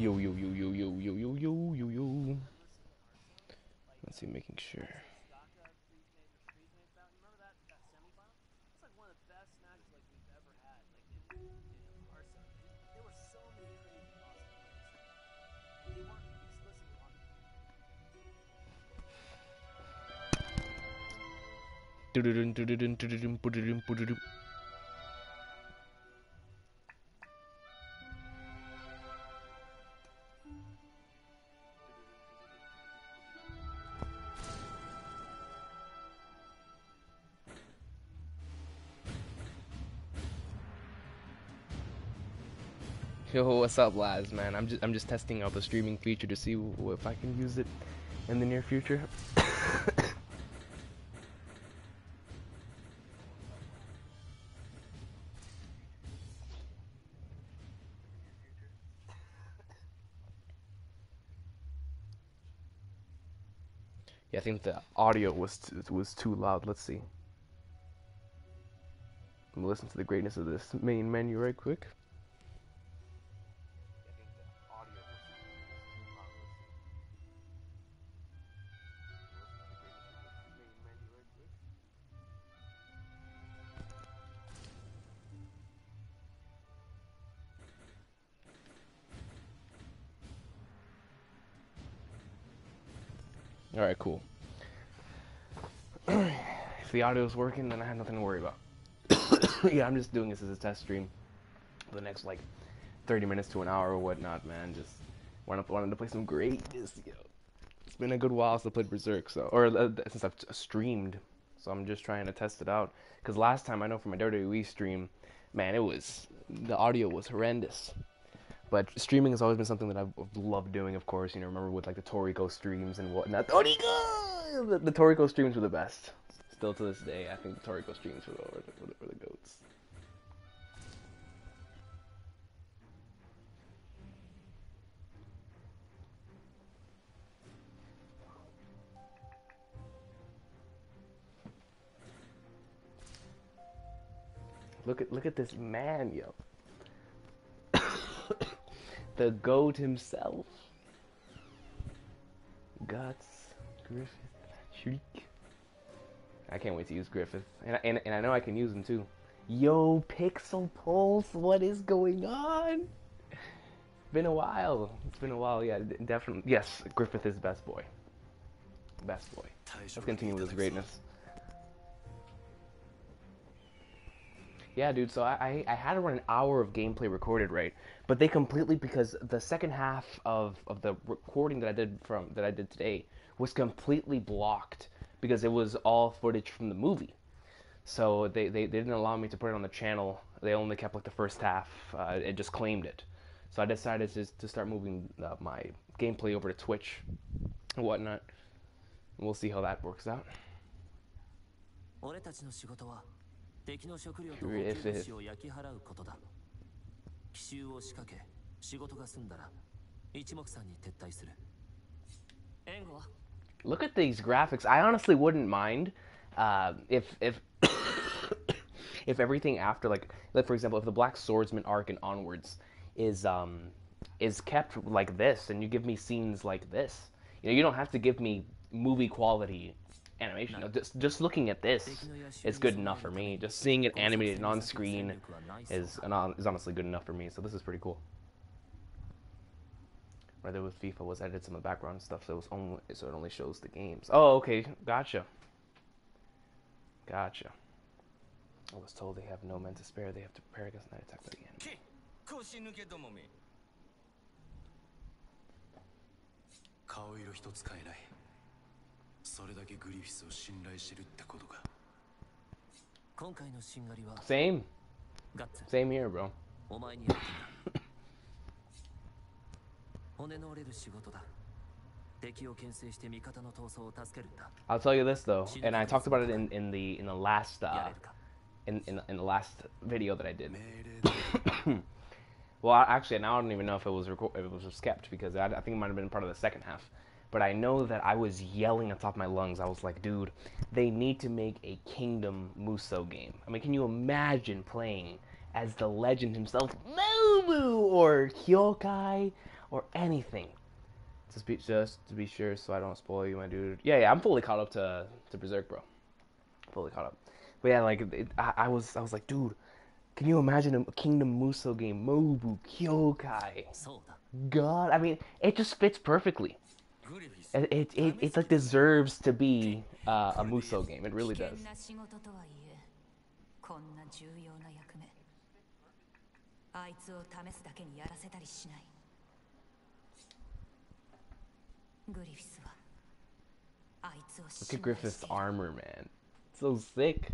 Yo, yo, yo, yo, yo, yo, yo, yo, yo, yo. Let's see, making sure. Doo-doo-doo, doo-doo-doo, doo-doo-doo, doo-doo-doo, doo-doo-doo. Yo, what's up, lads, Man, I'm just I'm just testing out the streaming feature to see if I can use it in the near future. yeah, I think the audio was was too loud. Let's see. Listen to the greatness of this main menu right quick. Audio is working, then I had nothing to worry about. yeah, I'm just doing this as a test stream for the next like 30 minutes to an hour or whatnot, man. Just wanted, wanted to play some greatness. Yo. It's been a good while since I played Berserk, so or uh, since I've streamed. So I'm just trying to test it out. Cause last time I know from my WWE stream, man, it was the audio was horrendous. But streaming has always been something that I've loved doing, of course. You know, remember with like the Toriko streams and whatnot. Toriko! The, the Toriko streams were the best. Still to this day, I think the Toriko streams were the, the, the goats. Look at look at this man, yo. the goat himself. Guts, Griffith, Schierke. I can't wait to use Griffith, and I- and and I know I can use him too. Yo, Pixel Pulse, what is going on? Been a while. It's been a while. Yeah, definitely. Yes, Griffith is best boy. Best boy. Let's continue with his greatness. Yeah, dude. So I, I I had around an hour of gameplay recorded, right? But they completely because the second half of, of the recording that I did from that I did today was completely blocked because it was all footage from the movie. So they, they, they didn't allow me to put it on the channel. They only kept like the first half. Uh, it just claimed it. So I decided to, to start moving uh, my gameplay over to Twitch and whatnot. And we'll see how that works out. Curious if, if look at these graphics. I honestly wouldn't mind uh, if if if everything after like like for example if the Black Swordsman arc and onwards is um is kept like this and you give me scenes like this. You know, you don't have to give me movie quality animation. No. Just just looking at this is good enough for me. Just seeing it animated and on screen is is honestly good enough for me. So this is pretty cool there with FIFA was added some of the background stuff, so it was only so it only shows the games. Oh, okay, gotcha, gotcha. I was told they have no men to spare. They have to prepare against night attack again. Same. Same here, bro. お前にやってんだ骨の折れる仕事だ敵を牽制して味方の闘争を助けるんだ I'll tell you this though, and I talked about it in, in the in the last や uh, れるか in, in in the last video that I did. 命令だ Well, I- actually, now I don't even know if it was reco- if it was skipped because I, I think it might have been part of the second half. But I know that I was yelling at the top of my lungs. I was like, dude, they need to make a Kingdom Muso game. I mean, can you imagine playing as the legend himself, Mumu, or Hyokai, or anything. To be, just to be sure, so I don't spoil you, my dude. Yeah, yeah, I'm fully caught up to to Berserk, bro. Fully caught up. But yeah, like it, I, I, was, I was like, dude, can you imagine a Kingdom Muso game, Mobu Kyokai? God, I mean, it just fits perfectly. It it, it, it like deserves to be uh, a Muso game. It really does. Look 信 at 頼 Griffith's している armor, man. So sick.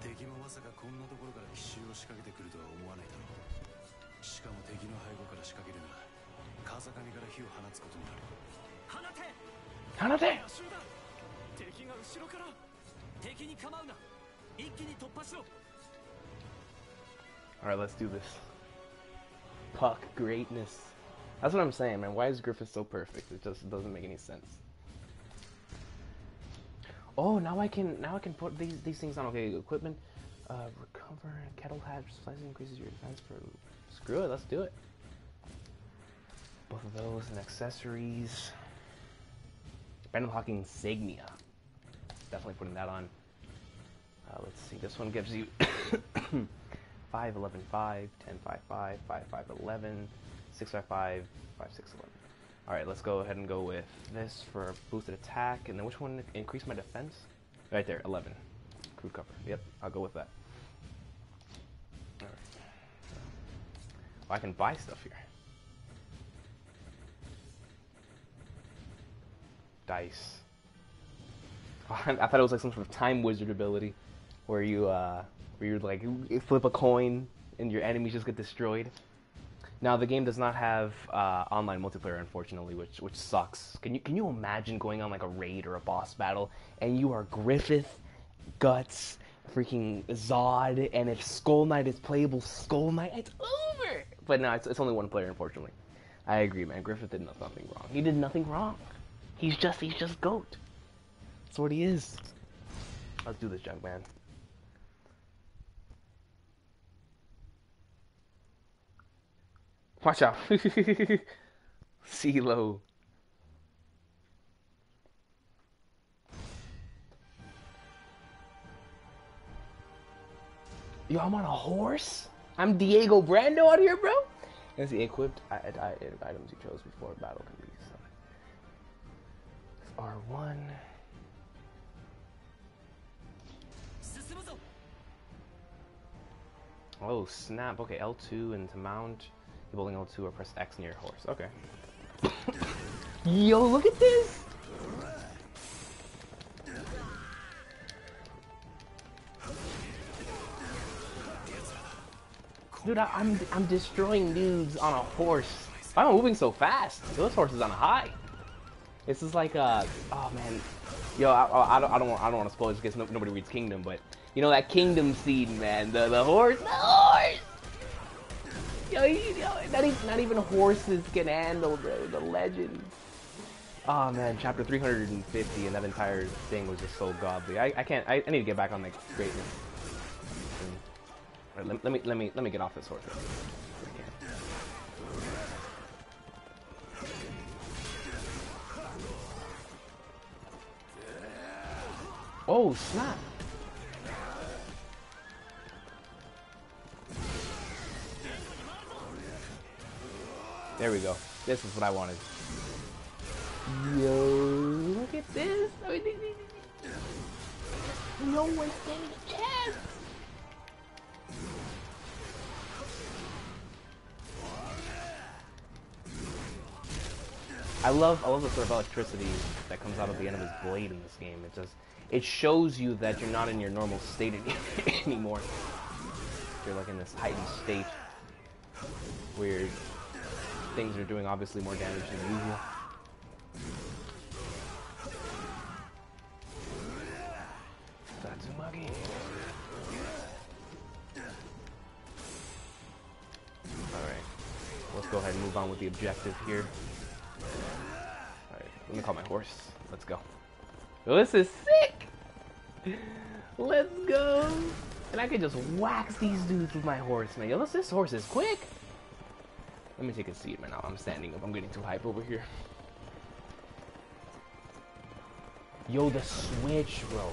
敵もまさかこんなところから奇襲を仕掛けてくるとは思わないだろうしかも敵の背後から仕掛けるなら風上から火を放つことになる放て Hanate! 集団敵が後ろから敵に構うな一気に突破しろ All right, let's do this. Puck greatness. That's what I'm saying, man. Why is Griffith so perfect? It just doesn't make any sense. Oh, now I can now I can put these these things on. Okay, equipment, uh, recover kettle hatch slightly increases your defense for. Screw it, let's do it. Both of those and accessories. Brandon Hawking insignia. Definitely putting that on. Uh, let's see. This one gives you 5, 11, 5, 10, 5, 5, 5, 5, 11, 6, 5, 5, 5, 6, 11. Alright, let's go ahead and go with this for boosted attack. And then which one increased my defense? Right there, 11. Crew cover. Yep, I'll go with that. Alright. I can buy stuff here. Dice. I thought it was like some sort of time wizard ability, where you uh, where you like flip a coin and your enemies just get destroyed. Now the game does not have uh, online multiplayer, unfortunately, which which sucks. Can you can you imagine going on like a raid or a boss battle and you are Griffith, Guts, freaking Zod, and if Skull Knight is playable, Skull Knight, it's over. But no, it's, it's only one player, unfortunately. I agree, man. Griffith did nothing wrong. He did nothing wrong. He's just he's just goat. That's what he is. Let's do this, junk man. Watch out. CeeLo. Yo, I'm on a horse? I'm Diego Brando out here, bro? Let's see, equipped I, I, items you chose before battle can be summoned. R1. Oh, snap. Okay, L2 and to mount holding L2 or press X near your horse. Okay. Yo, look at this! Dude, I, I'm I'm destroying dudes on a horse. Why am I moving so fast? This horse is on a high. This is like uh oh man, yo I, I don't I don't want, I don't want to spoil this because no, nobody reads Kingdom, but you know that Kingdom scene, man, the the horse, the horse. Yo, not even not even horses can handle the the legends. Oh man, chapter 350 and that entire thing was just so godly. I, I can't I, I need to get back on like greatness. Right, let, let me let me let me get off this horse. Oh snap! There we go. This is what I wanted. Yo, look at this! I mean, no one's getting a chance. I love I love the sort of electricity that comes out of the end of his blade in this game. It just it shows you that you're not in your normal state any- anymore. You're like in this heightened state where things are doing obviously more damage than usual. Alright. Let's go ahead and move on with the objective here. Alright, let me call my horse. Let's go. This is sick! Let's go! And I can just wax these dudes with my horse, man. Yo, this, this horse is quick. Let me take a seat, right now. I'm standing up. I'm getting too hype over here. Yo, the Switch, bro.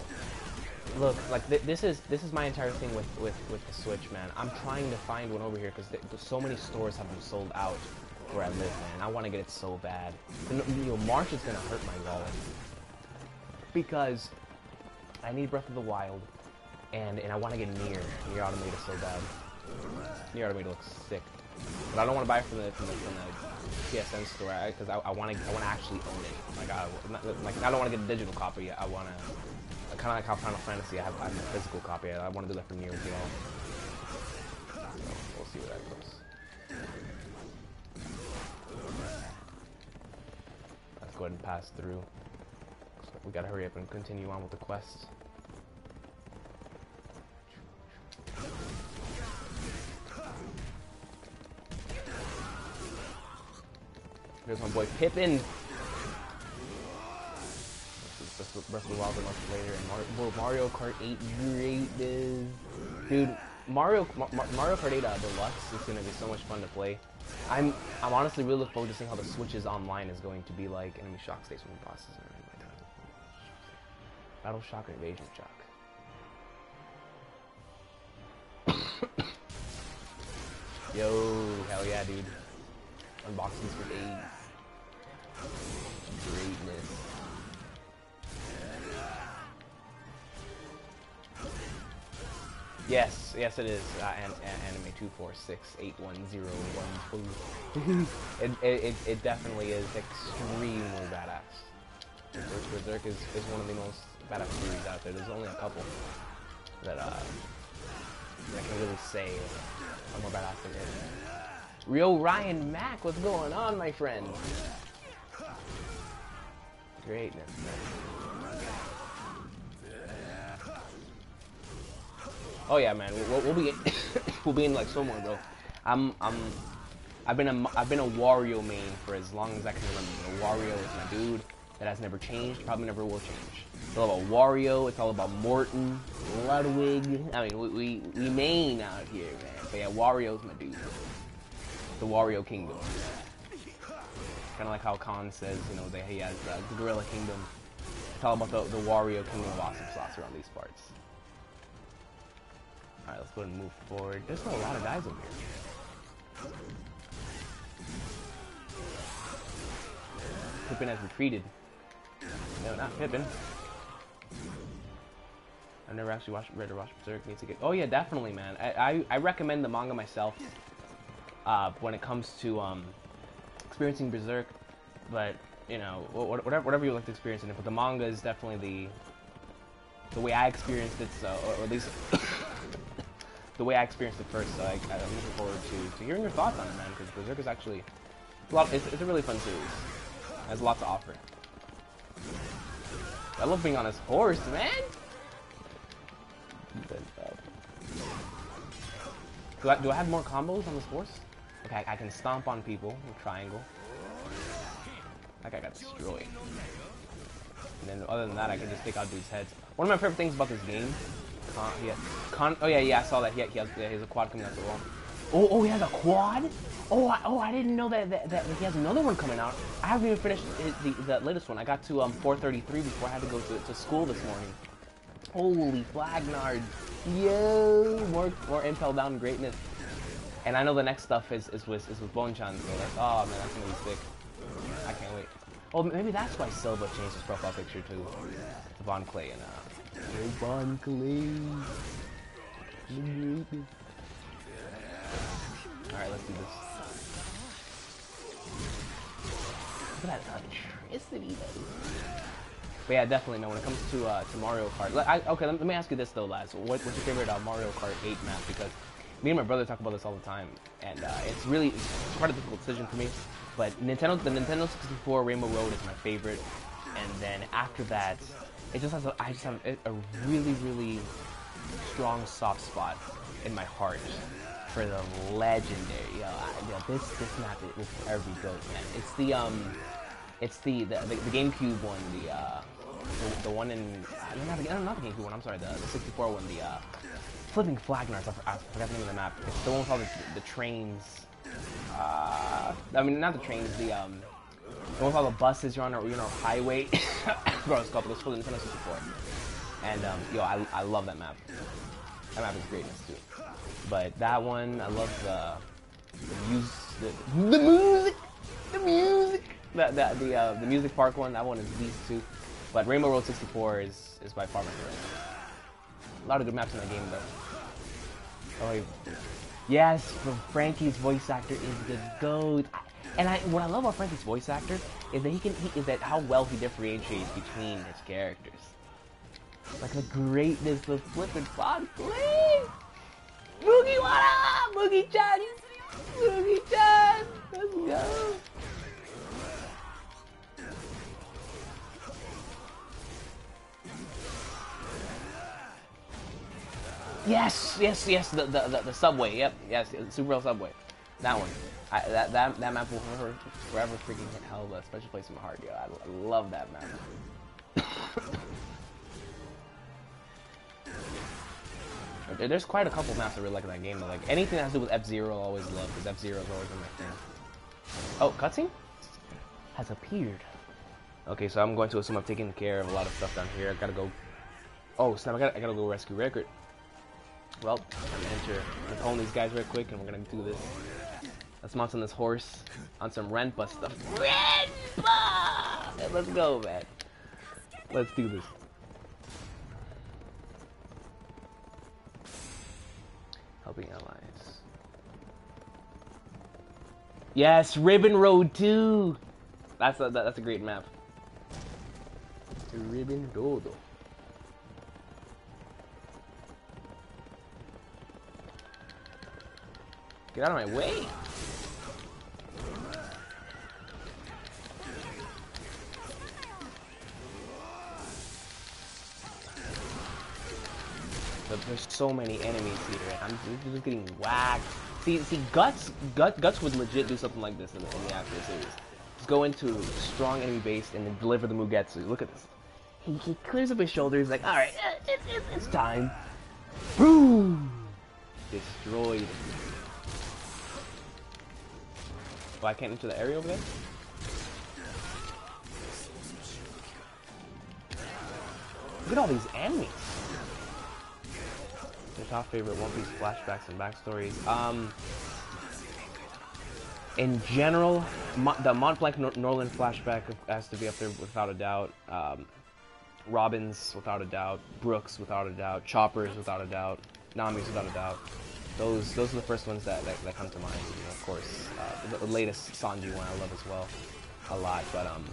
Look, like th this is this is my entire thing with with with the Switch, man. I'm trying to find one over here because so many stores have them sold out where I live, man. I want to get it so bad. You know, March is gonna hurt my wallet because I need Breath of the Wild, and and I want to get near Nier Automata so bad. Nier Automata looks sick, but I don't want to buy it from the from the, from the PSN store because I want to I want to actually own it. Like I not, like I don't want to get a digital copy. I want to kind of like how Final Fantasy I have, I have a physical copy. I, want to do that for as well. So we'll see where that goes. Let's go ahead and pass through. So we gotta hurry up and continue on with the quest. There's my boy Pippin. Breath of the Wild much later, and Mar Mario Kart 8 greatness. Dude, Mario Mar Mario Kart 8 uh, Deluxe is gonna be so much fun to play. I'm I'm honestly really looking forward to seeing how the Switch's online is going to be like. Enemy shock states when bosses Battle shock or invasion shock. Yo, hell yeah, dude. Unboxings for days. Greatness. Yes, yes it is. Uh, an, an, anime two four six eight one zero one two. it, it it definitely is extremely badass. Berserk, Berserk is, is one of the most badass series out there. There's only a couple that uh that can really say are more badass than it. Real Ryan Mack, what's going on, my friend? Greatness. Oh yeah, man. We'll, we'll be in, we'll be in like so more, bro. I'm I'm I've been a I've been a Wario main for as long as I can remember. Wario is my dude. That has never changed. Probably never will change. It's all about Wario. It's all about Morton, Ludwig. I mean, we we, we main out here, man. But yeah, Wario's my dude. The Wario Kingdom. Kind of like how Khan says, you know, that he has uh, the Gorilla Kingdom. It's all about the, the Wario Kingdom of awesome sauce around these parts. Alright, let's go and move forward. There's a lot of guys over here. Pippin has retreated. No, not Pippin. I've never actually watched read or watched Berserk. Needs to get. Oh yeah, definitely, man. I I, I recommend the manga myself. Uh, when it comes to um, experiencing Berserk, but you know whatever whatever you like to experience in it. But the manga is definitely the the way I experienced it, so or, or at least the way I experienced it first. So I, am looking forward to, to hearing your thoughts on it, man. Because Berserk is actually a lot. It's, it's a really fun series. It has a lot to offer. I love being on his horse, man. Do I, do I have more combos on this horse? Okay, I, can stomp on people with triangle. That guy got destroyed. And then other than that, I can just take out dudes' heads. One of my favorite things about this game Con, yeah. Con, oh yeah, yeah, I saw that. He, he has, yeah, he has a quad coming out the wall. Oh, oh, he has a quad? Oh, I, oh, I didn't know that, that, that he has another one coming out. I haven't even finished the, the latest one. I got to um 433 before I had to go to, to school this morning. Holy flagnard. Yo, more, more Impel Down greatness. And I know the next stuff is, is with, is with Bonchan, so that's, oh man, that's gonna be sick. I can't wait. Oh, maybe that's why Silva changed his profile picture to, to Von Clay and, uh, Von Clay. Alright, let's do this. Look at that electricity, though. But yeah, definitely, man. When it comes to uh, to Mario Kart, I, okay, let, me ask you this though, lads. What, what's your favorite uh, Mario Kart 8 map? Because me and my brother talk about this all the time, and uh, it's really it's quite a difficult decision for me. But Nintendo, the Nintendo 64 Rainbow Road is my favorite, and then after that, it just has a, I just have a really really strong soft spot in my heart for the legendary. Yo, I, yo this this map forever goat, man. It's the um, it's the the, the, the GameCube one, the uh, the, the one in not the, not the GameCube one. I'm sorry, the, the 64 one, the uh, flipping Flagnards. I, I forgot the name of the map. It's the one with all the, the trains. Uh, I mean, not the trains. The um, the one with all the buses. You're on a you're on a highway. Bro, it's called. It was for the Nintendo 64. And um, yo, I, I love that map. That map is greatness too. But that one, I love the the music, the, the music, the music. The the the, uh, the music park one. That one is these two. But Rainbow Road 64 is is by far my favorite. A lot of good maps in the game though. Oh, wait. yes, Franky's voice actor is the goat. And I, what I love about Franky's voice actor is that he can, he, is that how well he differentiates between his characters. Like the greatness of flipping Fox, please. Boogie, what up? Boogie Chan, Boogie Chan, let's go. Yes, yes, yes. The the, the, the subway. Yep, yes. Super Subway. That one. I, that that that map will forever, forever freaking held a special place in my heart, yo. I, I love that map. There's quite a couple maps I really like in that game. Though. Like anything that has to do with F Zero, I always love because F Zero has always been my thing. Oh, cutscene has appeared. Okay, so I'm going to assume I've taken care of a lot of stuff down here. I gotta go. Oh snap! I gotta, I gotta go rescue Rickert. Well, I'm gonna enter. I'm gonna phone these guys real quick, and we're gonna do this. Let's mount on this horse on some Renpa stuff. Renpa! Let's go, man. Let's do this. Helping allies. Yes, Ribbon Road 2. That's a that, that's a great map. Ribbon Road. Get out of my way. But there's so many enemies here. And I'm just getting whacked. See, see, Guts, Gut, Guts would legit do something like this in the, in the actual series. Just go into strong enemy base and then deliver the Mugetsu. Look at this. He, he clears up his shoulders like, all right, it's, it's, it's time. Boom! Destroyed. Oh, I can't enter the area over there? Look at all these enemies. Your top favorite One Piece flashbacks and backstories. Um, in general, Mo the Mont Blanc Nor Noland flashback has to be up there without a doubt. Um, Robbins, without a doubt. Brooks, without a doubt. Choppers, without a doubt. Nami's, without a doubt. Those those are the first ones that, that, that come to mind. You know, of course, uh, the, the latest Sanji one I love as well, a lot. But um,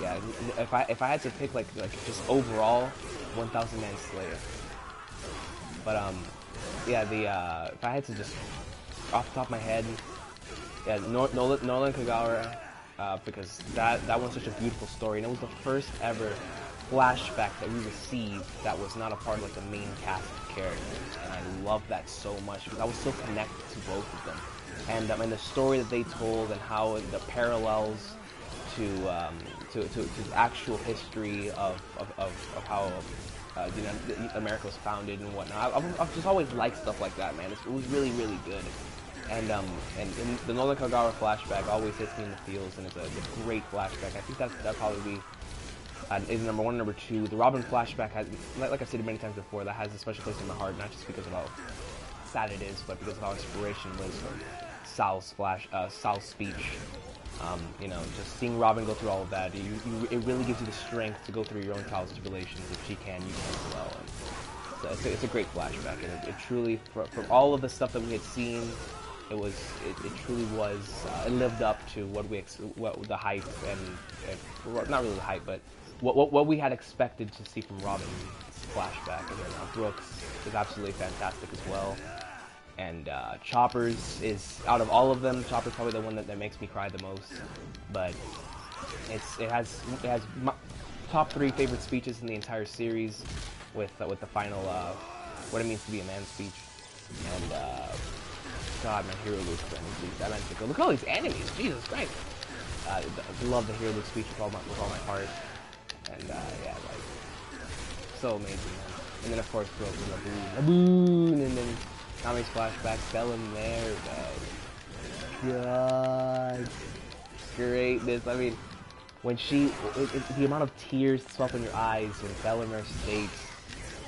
yeah, if I if I had to pick like like just overall, 1,000 Man Slayer. But um, yeah, the uh, if I had to just off the top of my head, yeah, Nor- Nolan, Nolan Kagawara, uh, because that that one's such a beautiful story, and it was the first ever flashback that we received that was not a part of like the main cast and I love that so much because I was so connected to both of them, and um, and the story that they told and how the parallels to um, to, to, to actual history of of, of, of how uh, you know America was founded and whatnot. I, I've just always liked stuff like that, man. It's, it was really really good. And um and, and the Nolan Kagawa flashback always hits me in the feels, and it's a, it's a great flashback. I think that's that probably be uh, is number one, number two. The Robin flashback has, like, I've said many times before, that has a special place in my heart, not just because of how sad it is, but because of how inspiration was from Saul's flash, uh, Saul's speech. Um, you know, just seeing Robin go through all of that, you, you, it really gives you the strength to go through your own and tribulations. If she can, you can as well. So it's, a, it's a great flashback, and it, it truly, from, for all of the stuff that we had seen, it was, it, it truly was, uh, it lived up to what we, ex- what the hype and, and not really the hype, but what, what, what we had expected to see from Robin flashback. And then uh, Brooks is absolutely fantastic as well. And uh, Choppers is out of all of them, Chopper's probably the one that, that makes me cry the most. But it's it has it has my top three favorite speeches in the entire series, with uh, with the final uh, what it means to be a man speech. And uh, God, my Hiriluk friend, that man took- Look at all these enemies, Jesus Christ! I love the Hiriluk speech with all my with all my heart. And uh, yeah, like so amazing, man. And then of course Brook with a boon, and then Nami's flashback fell in there, man. God, greatness. I mean, when she, it, it, the amount of tears swelled in your eyes when Bellemere states,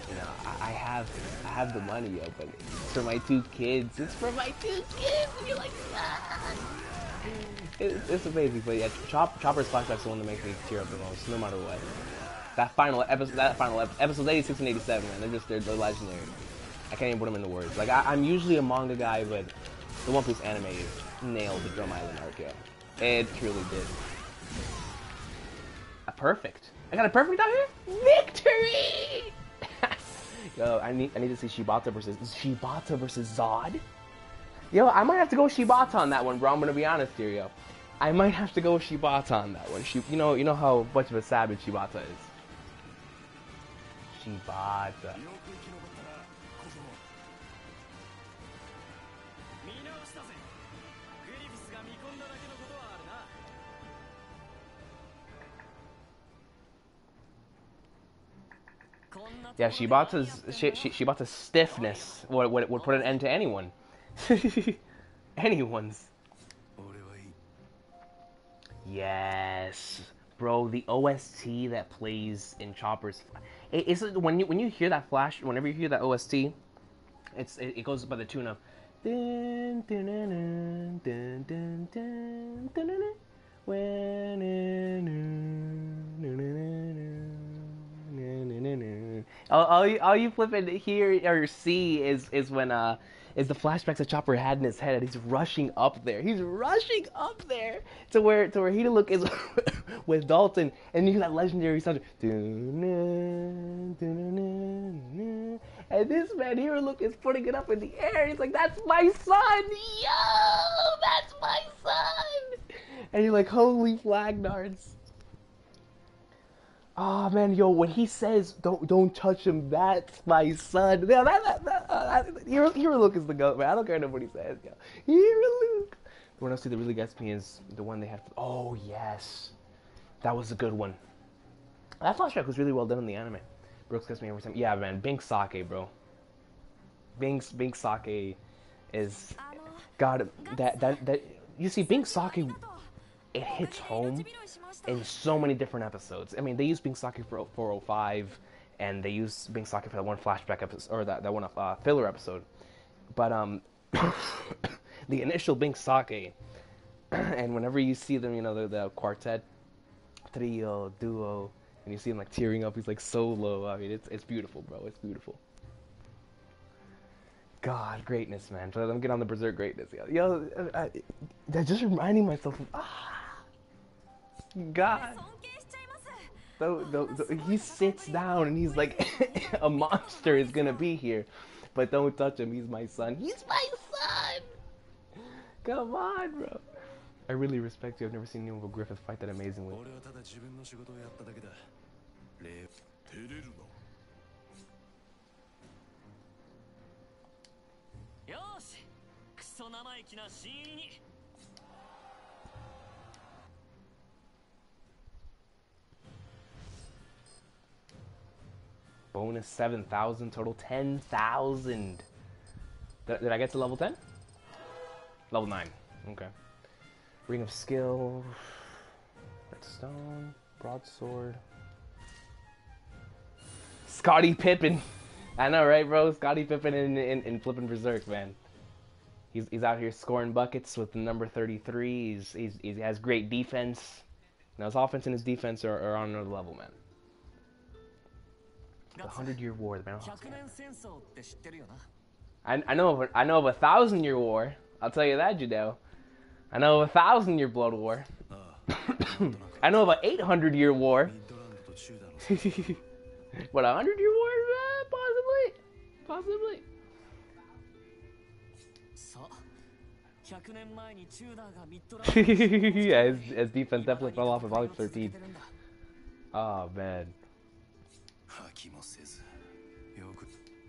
you know, I, I have, I have the money, yo, but it's for my two kids. It's for my two kids. And you're like, ah. It, it's amazing, but yeah, Chop, Chopper's flashback's the one that makes me tear up the most, no matter what. That final episode, that final episode, episodes 86 and 87, man, they're just they're, they're legendary. I can't even put them into words. Like I, I'm usually a manga guy, but the One Piece anime nailed the Drum Island arc, Yeah. It truly did. A perfect. I got a perfect out here. Victory! Yo, I need I need to see Shibata versus Shibata versus Zod. Yo, I might have to go Shibata on that one, bro. I'm gonna be honest here, yo. I might have to go with Shibata on that one. She, you know, you know how much of a savage Shibata is. Shibata. Yeah, Shibata's she, she, Shibata's stiffness would, would, would put an end to anyone. anyone's. Yes, bro. The OST that plays in Chopper's, it, it's when you when you hear that flash, whenever you hear that OST, it's it, it goes by the tune of. All, all, you, all you flip and hear or see is is when uh is the flashbacks that Chopper had in his head he's rushing up there. He's rushing up there to where to where Hiriluk is with Dalton and you hear that legendary sound. And this man here look is putting it up in the air. He's like, "That's my son, yo, that's my son." And you're like, "Holy flag darts!" Oh man, yo, when he says don't don't touch him, that's my son. Yeah, that, that, that, that Hero, Hiriluk is the goat, man. I don't care what he says, yo. Hero Luke. The one else that really gets me is the one they had. Oh yes, that was a good one. That flashback was really well done in the anime. Brooks gets me every time. Yeah, man, Bink Sake, bro. Bink's Bink Sake is God. That that that you see, Bink Sake it hits home in so many different episodes. I mean, they use Binks' Sake for 405, and they use Binks' Sake for that one flashback episode, or that, that one uh, filler episode. But um, the initial Binks' Sake, and whenever you see them, you know, the, the quartet, trio, duo, and you see him like tearing up, he's like solo. I mean, it's it's beautiful, bro. It's beautiful. God, greatness, man. Let me get on the berserk greatness. Yo, yo uh, I, I, just reminding myself of ah, God. So, so, so he sits down and he's like, a monster is gonna be here, but don't touch him. He's my son. He's my son. Come on, bro. I really respect you. I've never seen Neil Griffith fight that amazingly. Bonus 7,000, total 10,000. Did, I get to level 10? Level 9. Okay. Ring of Skill. Redstone. Broadsword. Scotty Pippen. I know, right, bro? Scotty Pippen in, in, in Flippin' Berserk, man. He's, he's out here scoring buckets with the number 33. He's, he's, he has great defense. Now, his offense and his defense are, are on another level, man the Hundred Year War. The I, I know of know of a thousand year war. I'll tell you that, Judo. I know of a thousand year blood war. I know of an eight hundred year war. what a hundred year war? Uh, possibly, possibly. yeah, his, his defense definitely fell off of volume 13. Oh, man.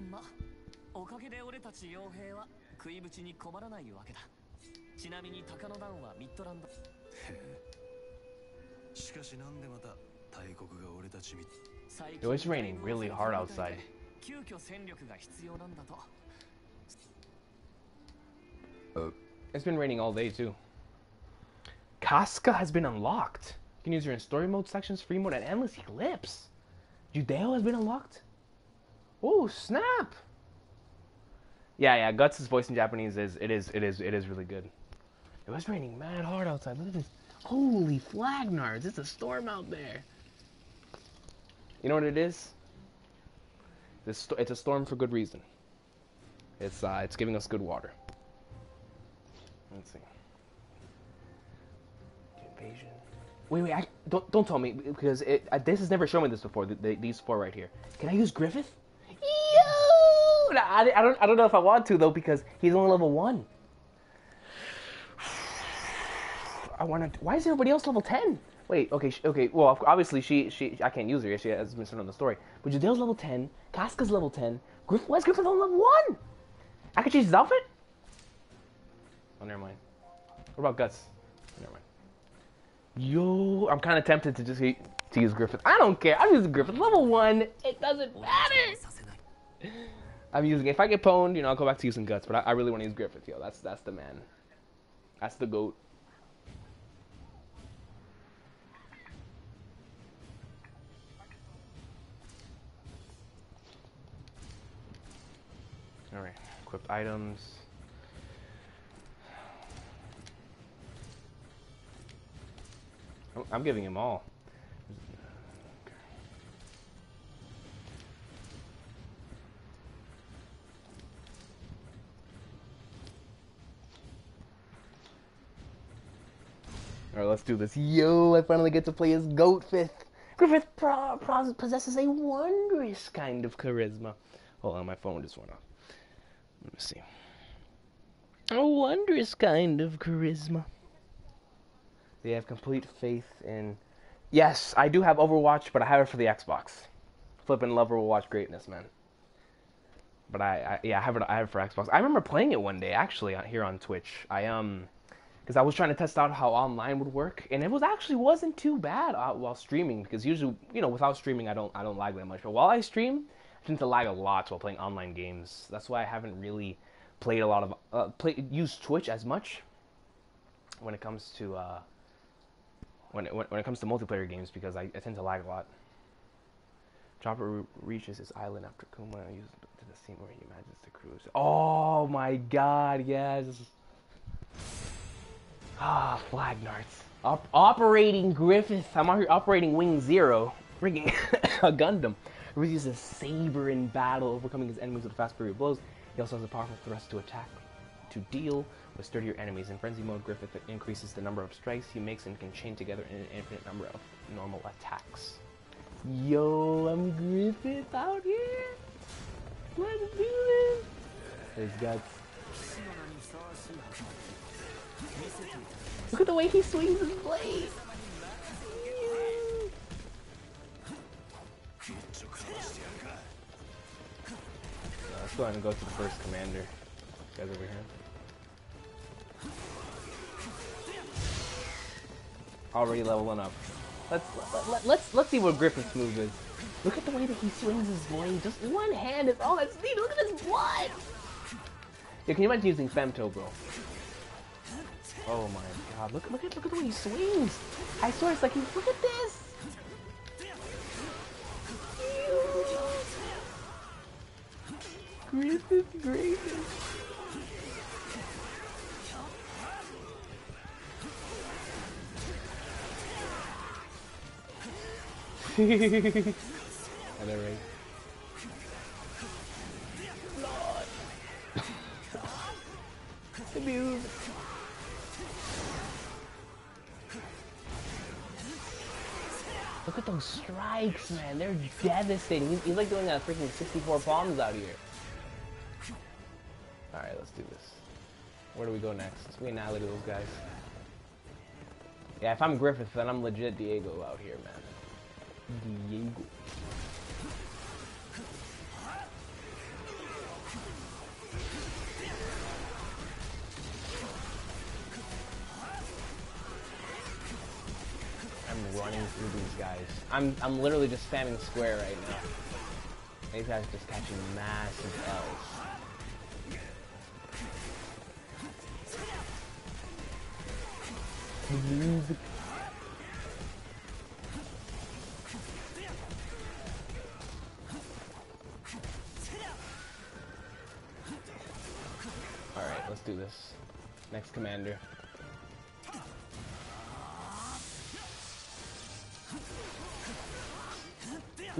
まおかげで俺たち傭兵は食いぶちに困らないわけだちなみに鷹の段はミッドランドへえしかしなんでまた大国が俺たちみ It raining really hard outside 急遽戦力が必要なんだと it's been raining all day too. Casca has been unlocked. You can use her in story mode sections, free mode, and endless eclipse. Judeau has been unlocked. Oh snap! Yeah, yeah. Guts' voice in Japanese is it is it is it is really good. It was raining mad hard outside. Look at this. Holy flagnards! It's a storm out there. You know what it is? This it's a storm for good reason. It's uh, it's giving us good water. Let's see. Invasion. Wait, wait. I, don't don't tell me because it, uh, this has never shown me this before. The, the, these four right here. Can I use Griffith? Yo! I, I don't I don't know if I want to though because he's only level one. I want to. Why is everybody else level ten? Wait. Okay. sh- Okay. Well, obviously she she I can't use her. Yet. She has been shown on the story. But Judeau's level ten. Casca's level ten. Griff. Why's Griffith only level one? I could change his outfit. Oh, never mind. What about Guts? Never mind. Yo, I'm kind of tempted to just hate, to use Griffith. I don't care. I'm using Griffith. Level one. It doesn't matter. I'm using. If I get pwned, you know, I'll go back to using guts. But I, I really want to use Griffith. Yo, that's that's the man. That's the goat. All right, equipped items. I'm, I'm giving him all. All right, let's do this. Yo, I finally get to play as Goatfith. Griffith pro- pro- possesses a wondrous kind of charisma. Hold on, my phone just went off. Let me see. A wondrous kind of charisma. They have complete faith in. Yes, I do have Overwatch, but I have it for the Xbox. Flippin' love Overwatch greatness, man. But I, I yeah, I have it. I have it for Xbox. I remember playing it one day actually here on Twitch. I um, because I was trying to test out how online would work, and it was actually wasn't too bad uh, while streaming. Because usually, you know, without streaming, I don't I don't lag that much. But while I stream, I tend to lag a lot while playing online games. That's why I haven't really played a lot of uh, play use Twitch as much when it comes to uh, when it, when, it comes to multiplayer games because I, I tend to lag a lot. Chopper re- reaches his island after Kuma uses to the scene where he imagines the cruise. Oh my god, yes. Ah, Flagnarts. Op- operating Griffith. I'm out here operating Wing Zero. Freaking a Gundam. Uses a saber in battle, overcoming his enemies with fast period blows. He also has a powerful thrust to attack, to deal with sturdier enemies. In frenzy mode, Griffith increases the number of strikes he makes and can chain together in an infinite number of normal attacks. Yo, I'm Griffith out here. Let's do. His guts. Look at the way he swings his blade. Uh, let's go ahead and go to the first commander. Guys over here. Already leveling up. Let's let, let, let's let's see what Griffith's move is. Look at the way that he swings his blade. Just one hand is all that's needed. Look at his blood. Yeah, can you imagine using Femto, bro? Oh my god, look look at look at the way he swings! I swear it's like he look at this! Griffith greatness. Are they right? Abuse. Look at those strikes, man. They're devastating. He's, he's like doing a freaking 64 palms out here. Alright, let's do this. Where do we go next? We annihilate those guys. Yeah, if I'm Griffith, then I'm legit Diego out here, man. Diego. Through these guys. I'm I'm literally just spamming square right now. These guys are just catching massive L's. Alright, let's do this. Next commander.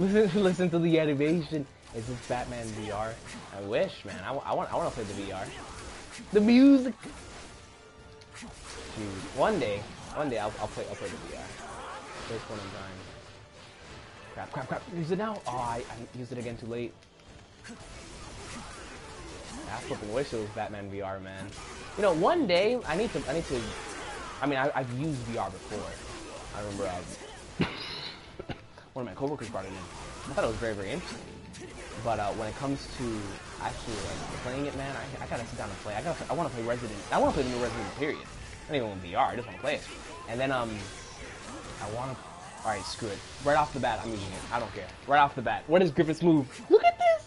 Listen, to the animation. Is this Batman VR? I wish, man. I, I want, I want to play the VR. The music. Dude, one day, one day I'll, I'll play, I'll play the VR. First one in time. Crap, crap, crap. Use it now. Oh, I, I used it again too late. I flipping wish it was Batman VR, man. You know, one day I need to, I need to. I mean, I, I've used VR before. I remember um, one of my coworkers brought it in. I thought it was very, very interesting. But uh, when it comes to actually like playing it, man, I, I gotta sit down and play. I gotta, I want to play Resident. I want to play the new Resident. Period. Not even with VR. I just want to play it. And then um, I want to. All right, screw it. Right off the bat, I'm using it. I don't care. Right off the bat. What is Griffith's move? Look at this.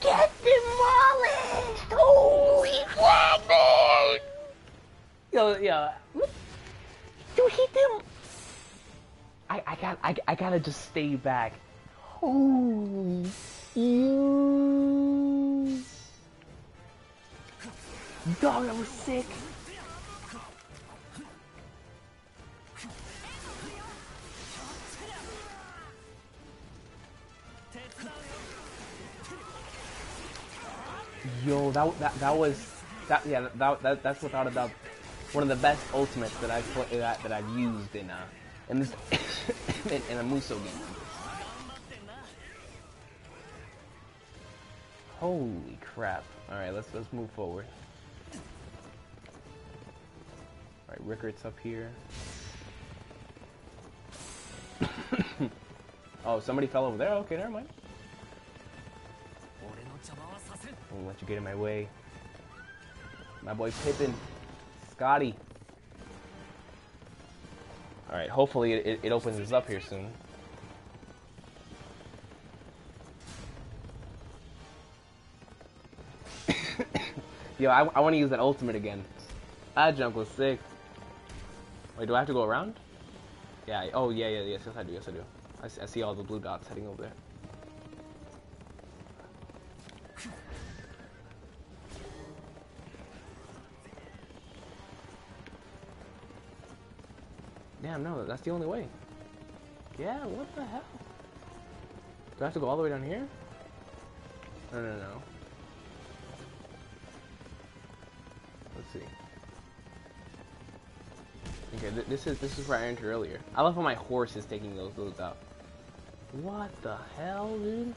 Get demolished! Holy crap! Yo, yo, You hit him. I, I got, I, I gotta just stay back. Holy, you. Dog, that was sick. Yo, that that that was that yeah that, that that's without a doubt one of the best ultimates that I've that, that I've used in a in this in, in, a Musou game. Holy crap! All right, let's let's move forward. All right, Rickert's up here. oh, somebody fell over there. Okay, never mind. Won't let you get in my way. My boy Pippin Scotty. Alright, hopefully it, it, it opens us up here soon. Yo, I, I want to use that ultimate again. That jump was sick. Wait, do I have to go around? Yeah, oh yeah, yeah, yes, yes I do, yes I do. I I see all the blue dots heading over there. Damn, no, that's the only way. Yeah, what the hell? Do I have to go all the way down here? No, no, no. Let's see. Okay, th this is this is where I entered earlier. I love how my horse is taking those those out. What the hell, dude?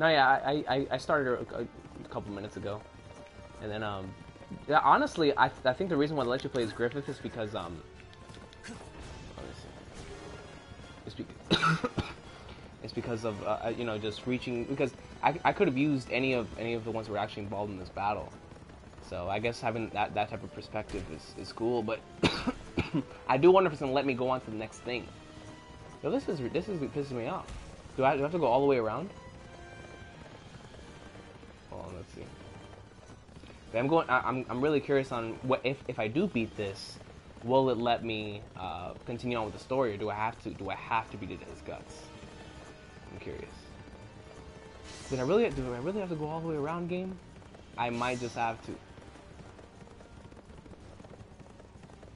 No, yeah, I I, I started a, a couple minutes ago, and then um, yeah, honestly, I I think the reason why they let you play as Griffith is because um. It's, be- it's because of uh, uh, you know just reaching because I, I could have used any of any of the ones who were actually involved in this battle, so I guess having that that type of perspective is is cool, but I do wonder if it's gonna let me go on to the next thing. Yo, this is this is pissing me off. Do I, do I have to go all the way around? Hold on, let's see. I'm going. I, I'm I'm really curious on what if if I do beat this, will it let me uh, continue on with the story, or do I have to do I have to beat it in as guts? I'm curious. Did I really do I really have to go all the way around game? I might just have to.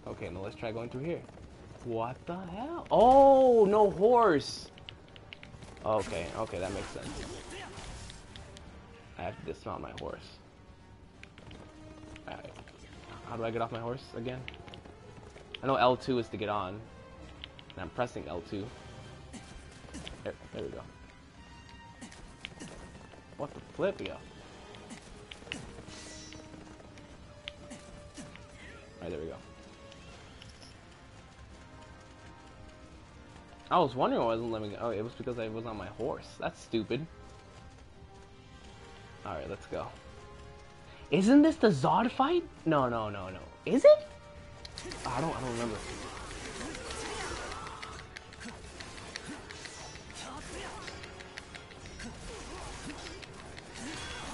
Okay, now let's try going through here. What the hell? Oh, no horse. Okay, okay, that makes sense. I have to dismount my horse. Alright. How do I get off my horse again? I know L2 is to get on. And I'm pressing L2. There, there we go. What the flip, yo? Alright, there we go. I was wondering why it wasn't letting me go. Oh, it was because I was on my horse. That's stupid. Alright, let's go. Isn't this the Zod fight? No, no, no, no. Is it? I don't. I don't remember.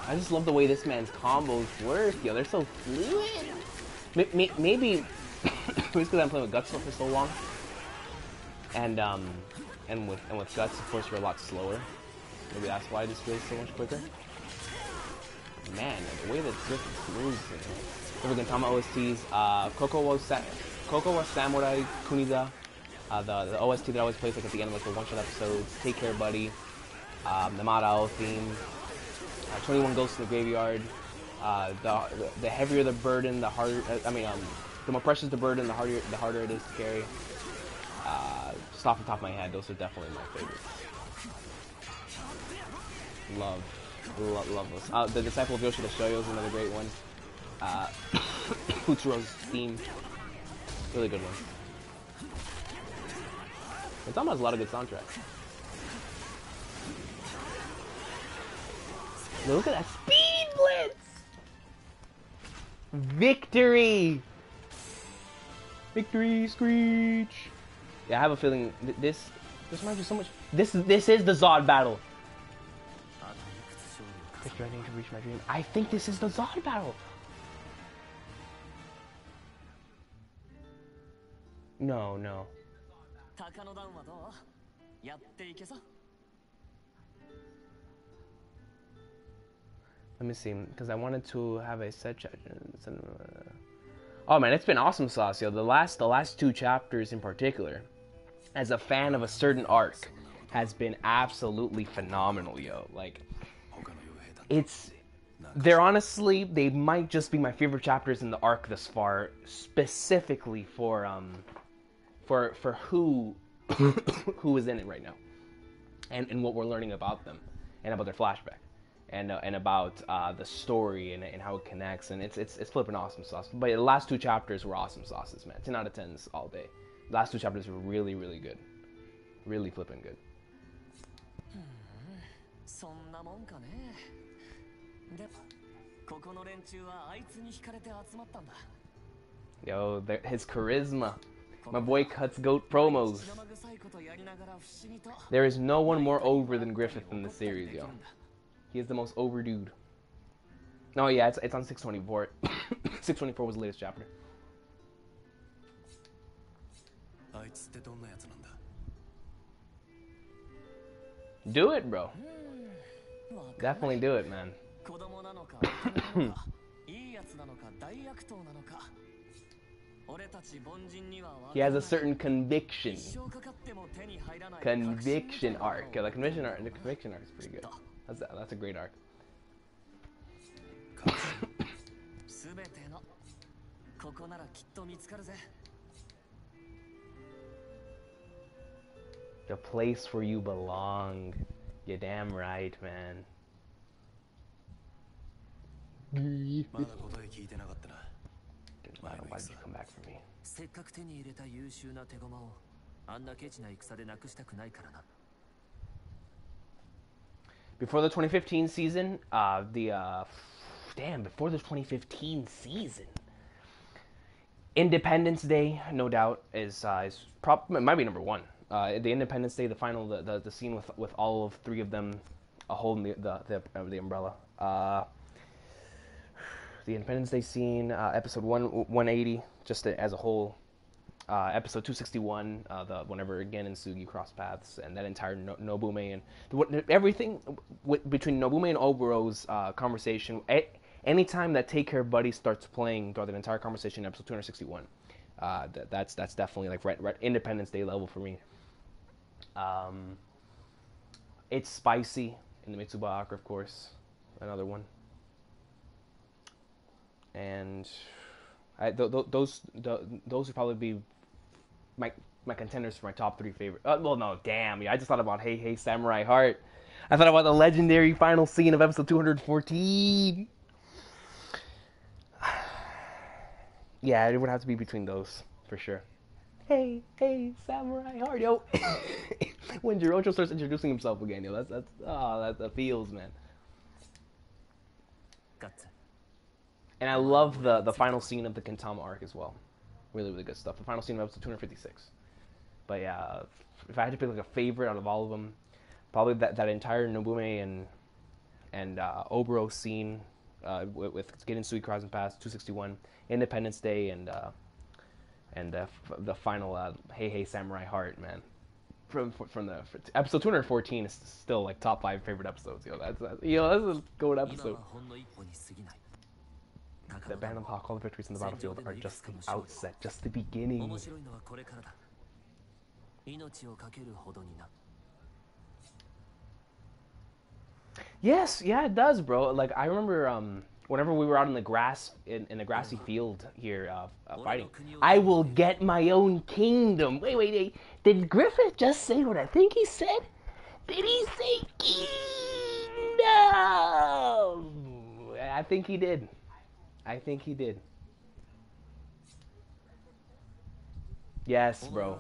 I just love the way this man's combos work, yo. They're so fluid. May- Maybe it's because I'm playing with Guts for so long, and um, and with and with Guts, of course, you're a lot slower. Maybe that's why this feels so much quicker. Man, the way that Griffith moves, know. If we can talk about OSTs, uh, Coco was Sa- Coco was Samurai Kuniza. Uh, the, the OST that I always plays like at the end of like the one-shot episodes. Take care, buddy. Um, the Madao theme. Uh, 21 Ghosts in the Graveyard. Uh, the, the heavier the burden, the harder. Uh, I mean, um, the more precious the burden, the harder the harder it is to carry. Uh, just off the top of my head, those are definitely my favorites. Love, love, love those. Uh, the Disciple of Yoshi, the Shoyo is another great one. Uh, theme, really good one. It's has a lot of good soundtracks. Look at that speed blitz! Victory! Victory screech! Yeah, I have a feeling th- this this reminds me so much. This this is the Zod battle. Quit running to reach my dream. I think this is the Zod battle! No, no. Let me see, because I wanted to have a set. Oh man, it's been awesome, Sasio. The last, the last two chapters in particular, as a fan of a certain arc, has been absolutely phenomenal, yo. Like, it's, they're honestly, they might just be my favorite chapters in the arc thus far, specifically for um, for for who who is in it right now, and and what we're learning about them, and about their flashback, and uh, and about uh, the story and, and how it connects, and it's it's it's flipping awesome sauce. But the last two chapters were awesome sauces, man. Ten out of tens all day. The last two chapters were really really good, really flipping good. そんなもんかねでここの連中はあいつに惹かれて集まったんだ Yo, there- his charisma. My boy cuts goat promos. 血生臭いことやりながら不思議と There is no one more over than Griffith in the series, yo. He is the most over dude. No, yeah, it's, it's on 624. 624 was the latest chapter. あいつってどんなやつなんだ Do it, bro. わかん Definitely do it, man. 子供なのか大人なのかいいやつなのか大悪党なのか俺たち凡人には分 He から has な a い certain conviction. 一生かかっても手に入らない Conviction arc. Yeah, the conviction arc. The conviction arc is pretty good. That's that's a great arc. すべてのここならきっと見つかるぜ The place where you belong. You're damn right, man. まだ答え聞いてなかったな Why why did you come back for me? せっかく手に入れた優秀な手駒をあんなケチな戦でなくしたくないからな Before the 2015 season, uh, the uh, damn before the 2015 season, Independence Day, no doubt, is uh, is prop it might be number one. Uh, the Independence Day, the final, the, the, the scene with with all of three of them, uh, holding the the the, uh, the umbrella. Uh, the Independence Day scene, uh, episode one 180, just as a whole. Uh, episode 261, uh, the whenever again and Sugi cross paths, and that entire no- Nobume and what, everything w- between Nobume and Oboro's uh, conversation. A- anytime that Take Care Buddy starts playing throughout the entire conversation, episode 261, uh, th- that's that's definitely like right, right Independence Day level for me. Um, it's spicy in the Mitsuba Akra, of course, another one, and I, th- th- those th- those would probably be my my contenders for my top three favorite. Uh, well, no, damn, yeah, I just thought about Hey Hey Samurai Heart. I thought about the legendary final scene of episode 214. yeah, it would have to be between those for sure. Hey, hey, Samurai Heart, yo. when Jirocho starts introducing himself again, yo, that's that's ah, oh, that feels, man. Gotcha. And I love the the final scene of the Kintama arc as well. Really, really good stuff. The final scene of episode 256. But yeah, if I had to pick like a favorite out of all of them, probably that, that entire Nobume and and uh, Oboro scene uh, with, with getting Sui Crossing Pass 261, Independence Day, and uh, and uh, f- the final uh, Hey Hey Samurai Heart, man. From from the episode 214 is still like top five favorite episodes. Yo, that's, that's yo, that's a good episode the Bannon Park, all the victories in the battlefield are just the outset, just the beginning. Yes, yeah, it does, bro. Like, I remember um, whenever we were out in the grass, in, in a grassy uh-huh. field here uh, uh, fighting, I will get my own kingdom. Wait, wait, wait. Did Griffith just say what I think he said? Did he say kingdom? I think he did. I think he did. Yes, bro.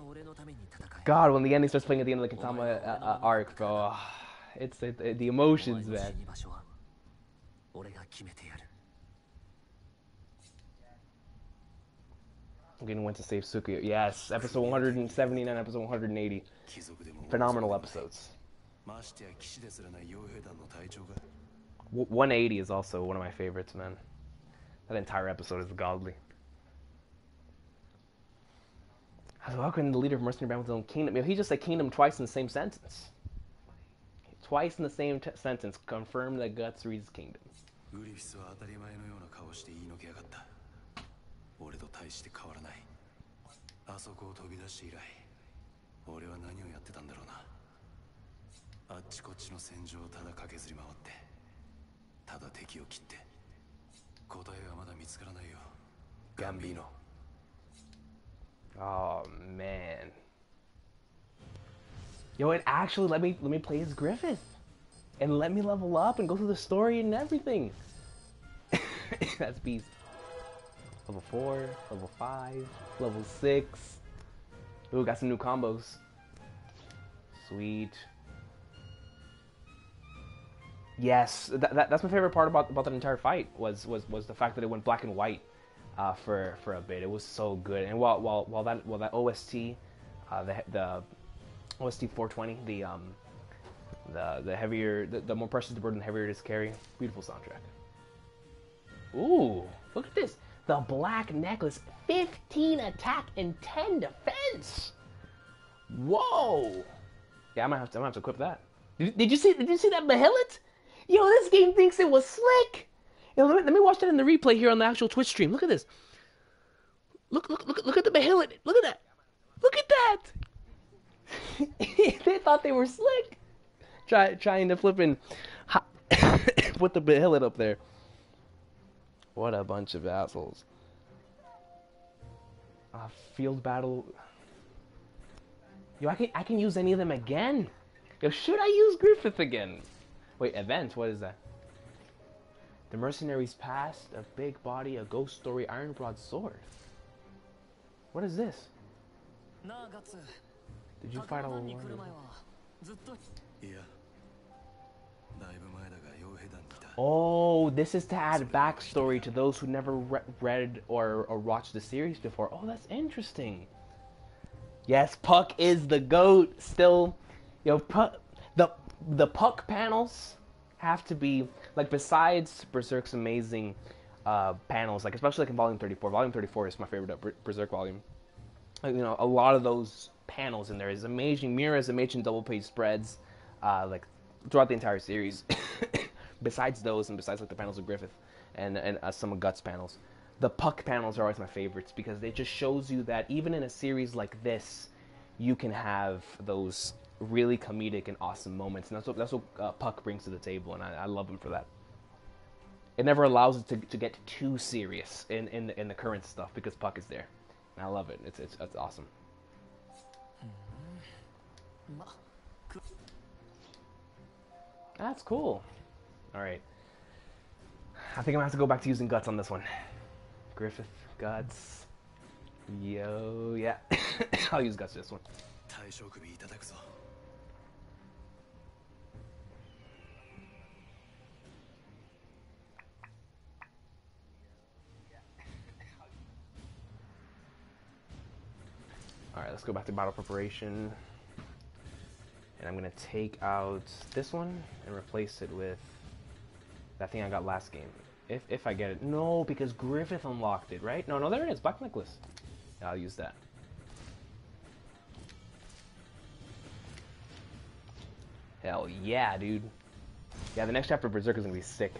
God, when the ending starts playing at the end of the Katama uh, uh, arc, bro, it's it, it, the emotions, man. I'm getting went to save Sukuya. Yes, episode 179, episode 180. Phenomenal episodes. 180 is also one of my favorites, man. That entire episode is godly. How can the leader of mercenary band with his own kingdom? Yo, he just said kingdom twice in the same sentence. Twice in the same t- sentence, confirm that Guts reads kingdom. グリフィスは当たり前のような顔して言いのけやがった俺と大して変わらないあそこを飛び出して以来俺は何をやってたんだろうなあっちこっちの戦場をただ駆けずり回ってただ敵を切って 答えがまだ見つからないよ Gambino. Oh man. Yo, it actually let me let me play as Griffith. And let me level up and go through the story and everything. That's beast. Level 4, level 5, level 6. Ooh, got some new combos. Sweet. Yes, that, that, that's my favorite part about about that entire fight was was was the fact that it went black and white uh, for for a bit. It was so good. And while while while that while that OST, uh, the the OST 420, the um the the heavier the, the more precious the burden, the heavier it is to carry. Beautiful soundtrack. Ooh, look at this. The black necklace, 15 attack and 10 defense. Whoa. Yeah, I might have to, I might have to equip that. Did, did you see? Did you see that Behelit? Yo, this game thinks it was slick. Yo, let me, let me watch that in the replay here on the actual Twitch stream. Look at this. Look, look, look, look at the Behelit. Look at that. Look at that. they thought they were slick. Try, trying to flip and put the Behelit up there. What a bunch of assholes. Uh, field battle. Yo, I can I can use any of them again. Yo, should I use Griffith again? Wait, events. What is that? The mercenaries passed a big body, a ghost story, iron broadsword. What is this? Did you fight all alone? Oh, this is to add backstory to those who never re read or, or watched the series before. Oh, that's interesting. Yes, Puck is the GOAT still. Yo, Puck, the the Puck panels have to be like besides Berserk's amazing uh, panels, like especially like in Volume 34. Volume 34 is my favorite Berserk volume. Like, you know, a lot of those panels in there is amazing. Miura's amazing double page spreads, uh, like throughout the entire series. besides those, and besides like the panels of Griffith and and uh, some of Guts panels, the Puck panels are always my favorites because it just shows you that even in a series like this, you can have those really comedic and awesome moments, and that's what that's what uh, Puck brings to the table, and I, I love him for that. It never allows it to, to get too serious in, in the, in the current stuff because Puck is there, and I love it. It's it's, it's awesome. ま That's cool. All right. I think I'm gonna have to go back to using guts on this one. Griffith guts. Yo, yeah. I'll use guts this one. 大将首いただくぞ Alright, let's go back to battle preparation. And I'm gonna take out this one and replace it with that thing I got last game. If if I get it. No, because Griffith unlocked it, right? No, no, there it is. Black necklace. Yeah, I'll use that. Hell yeah, dude. Yeah, the next chapter of Berserk is gonna be sick.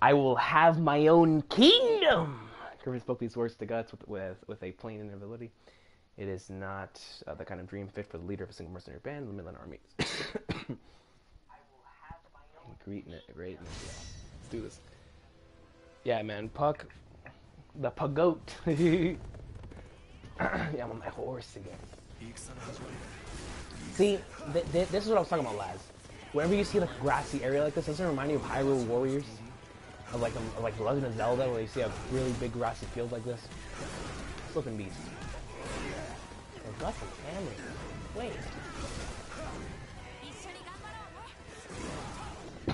I will have my own kingdom. Griffith spoke these words to Guts with with, with a plain inability. It is not uh, the kind of dream fit for the leader of a single mercenary band the Midland Army. Greatness, greatness, yeah. Let's do this. Yeah, man, Puck, the pugot. yeah, I'm on my horse again. See, th th this is what I was talking about, lads. Whenever you see like a grassy area like this, doesn't it remind you of Hyrule Warriors? Of like, um, a, like Legend of Zelda, where you see a really big grassy field like this? Slipping beast forgot the. Wait.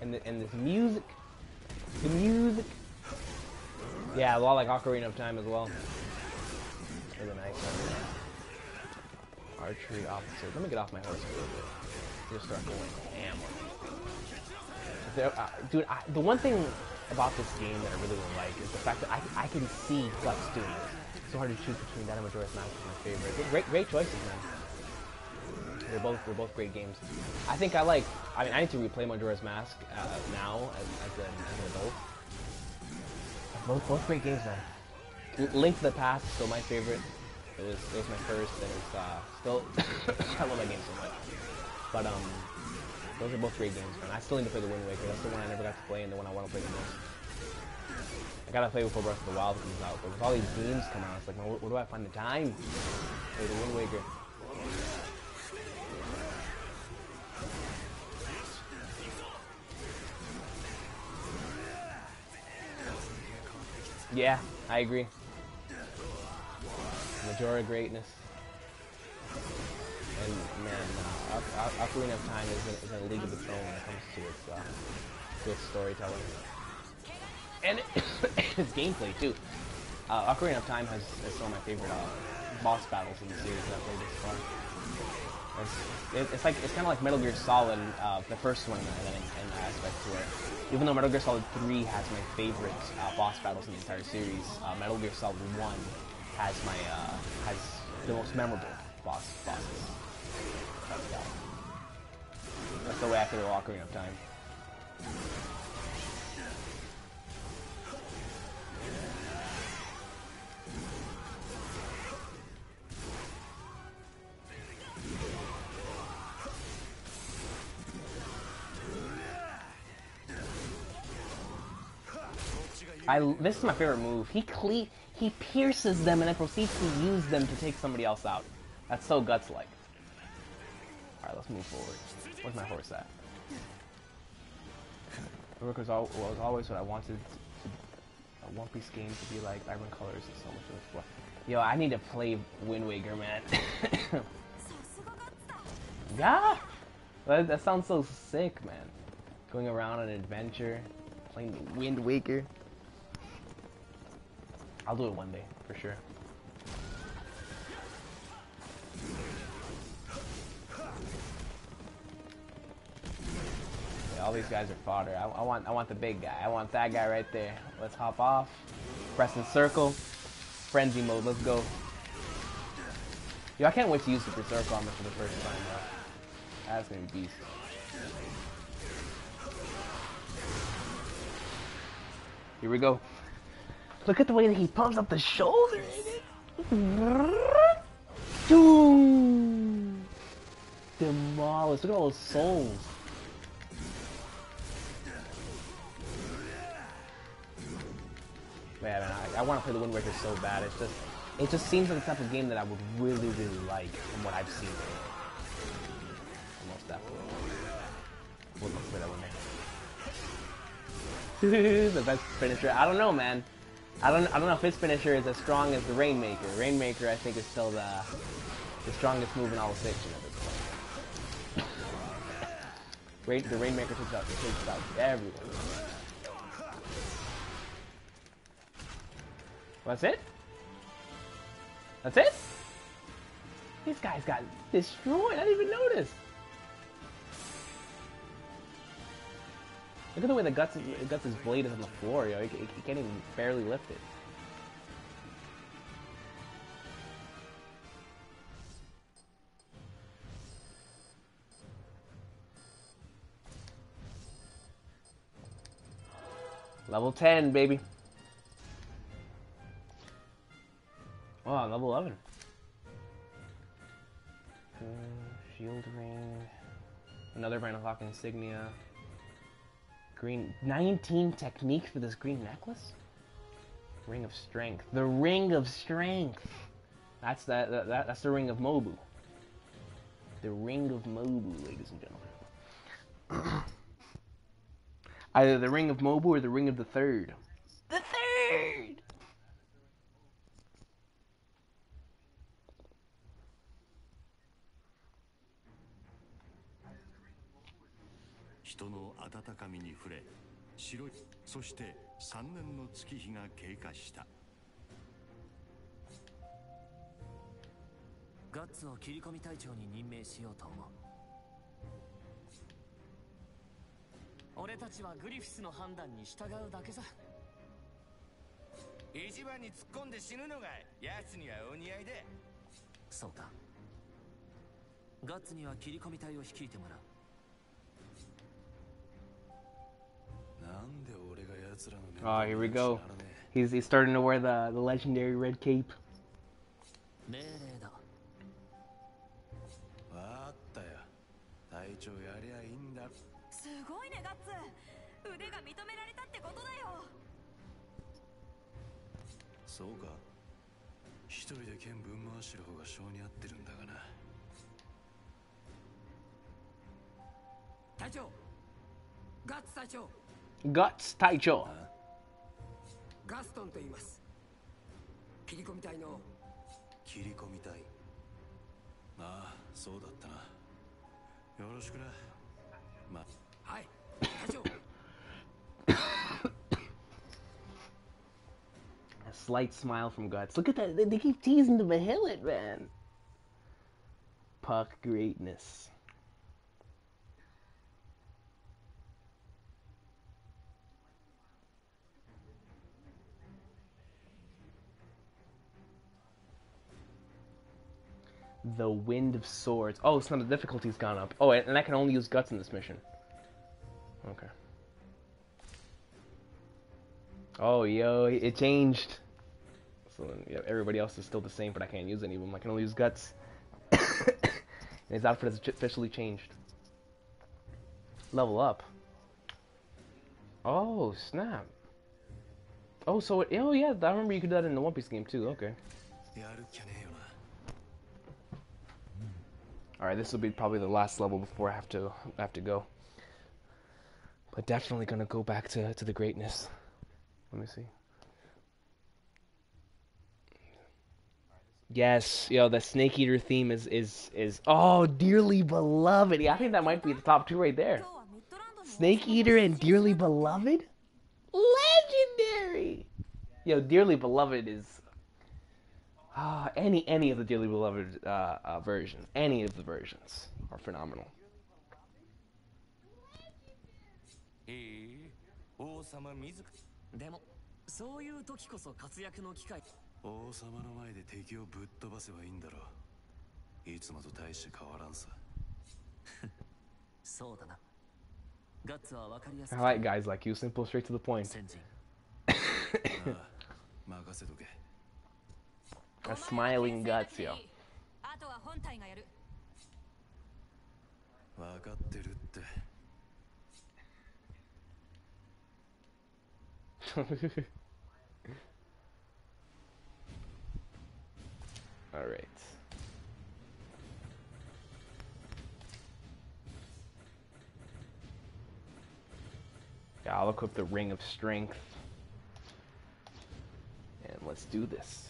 and the, and this music, the music. Yeah, a lot like Ocarina of Time as well. Really nice. Archery officer. Let me get off my horse a little bit. Just start going ham. Uh, dude, I, the one thing about this game that I really don't like is the fact that I, I can see Guts doing. It's so hard to choose between that and Majora's Mask is my favorite. Great, great choices, man. They're both they're both great games. I think I like. I mean, I need to replay Majora's Mask uh, now as, as, an, as an adult. Both both great games, man. Link to the Past is still my favorite. It was it was my first, and it's uh, still I love that game so much. But um, those are both great games, man. I still need to play the Wind Waker. That's the one I never got to play, and the one I want to play the most. I gotta play before Breath of the Wild comes out, but with all these games coming out, it's like, man, where, where do I find the time? Play the Wind Waker. Yeah, I agree. Majora greatness. And man, uh, Oc- Oc- Ocarina of Time is in, is in a league of its own when it comes to its, uh, to its storytelling. And its gameplay too. Uh, Ocarina of Time has, has some of my favorite uh, boss battles in the series that I've played this far. It's, it, it's like it's kind of like Metal Gear Solid, uh, the first one, in, in, in that aspect to it. even though Metal Gear Solid 3 has my favorite uh, boss battles in the entire series, uh, Metal Gear Solid 1 has my uh, has the most memorable boss bosses. That's, the way after the Ocarina of Time. I this is my favorite move. He cle- he pierces them and then proceeds to use them to take somebody else out. That's so guts like. Alright, let's move forward. Where's my horse at? Rook was, al was always what I wanted to, a One Piece game to be like. Vibrant colors and so much more. fun. Yo, I need to play Wind Waker, man. yeah! That, that sounds so sick, man. Going around on an adventure, playing Wind Waker. I'll do it one day, for sure. All these guys are fodder. I, I want, I want the big guy. I want that guy right there. Let's hop off. Pressing circle. Frenzy mode. Let's go. Yo, I can't wait to use the Berserk armor for the first time. That's gonna be beast. Here we go. Look at the way that he pumps up the shoulder. Dude. Demolished. Look at all those souls. Man, I, I want to play the Wind Waker so bad. It's just, it just seems like the type of game that I would really, really like from what I've seen. Almost definitely. To play that Waker. the best finisher. I don't know, man. I don't. I don't know if his finisher is as strong as the Rainmaker. Rainmaker, I think, is still the the strongest move in all of fiction at the Rainmaker takes out takes out everyone. That's it? That's it? These guys got destroyed. I didn't even notice. Look at the way the guts guts his blade is on the floor, yo. He, he can't even barely lift it. Level 10, baby. Oh, level 11. Uh, shield ring. Another Vinyl Hawk insignia. Green 19 technique for this green necklace? Ring of strength. The ring of strength. That's that, that, that that's the ring of Mobu. The ring of Mobu, ladies and gentlemen. Either the ring of Mobu or the ring of. The third. 温かみに触れ白いそして3年の月日が経過した。ガッツを切り込み隊長に任命しようと思う。俺たちはグリフィスの判断に従うだけさ。一番に突っ込んで死ぬのが奴にはお似合いで。そうか。ガッツには切り込み隊を率いてもらう 俺が奴らの面 Oh, 倒 here we 見 go. なきゃならね He's he's starting to wear the the legendary red cape. ガッツ隊長ガストンと言います。切り込み隊の。切り込み隊ああそうだったな。よろしくな。まはい。隊長 A slight smile from Guts. Look at that. They keep teasing the Behelit, man. Puck greatness. The Wind of Swords. Oh, so now the difficulty's gone up. Oh, and I can only use Guts in this mission. Okay. Oh, yo, it changed. So yeah, everybody else is still the same, but I can't use any of them. I can only use guts. and his outfit has officially changed. Level up. Oh snap. Oh, so it, oh yeah, I remember you could do that in the One Piece game too. Okay. All right, this will be probably the last level before I have to have to go. But definitely gonna go back to to the greatness. Let me see. Yes, yo, the Snake Eater theme is is is oh dearly beloved. Yeah, I think that might be the top two right there. Snake Eater and Dearly Beloved, legendary. Yo, Dearly Beloved is ah any any of the Dearly Beloved uh, uh, versions, any of the versions are phenomenal. へえ王様自らでもそういう時こそ活躍の機会王様の前で敵をぶっ飛ばせばいいんだろういつもと大して変わらんさそうだなガッツは分かりやす I like guys like you, simple, straight to the point. 先人ああ任せとけ A smiling guts, yo. あとは本体がやる分かってるって All right. Yeah, I'll equip the Ring of Strength. And let's do this.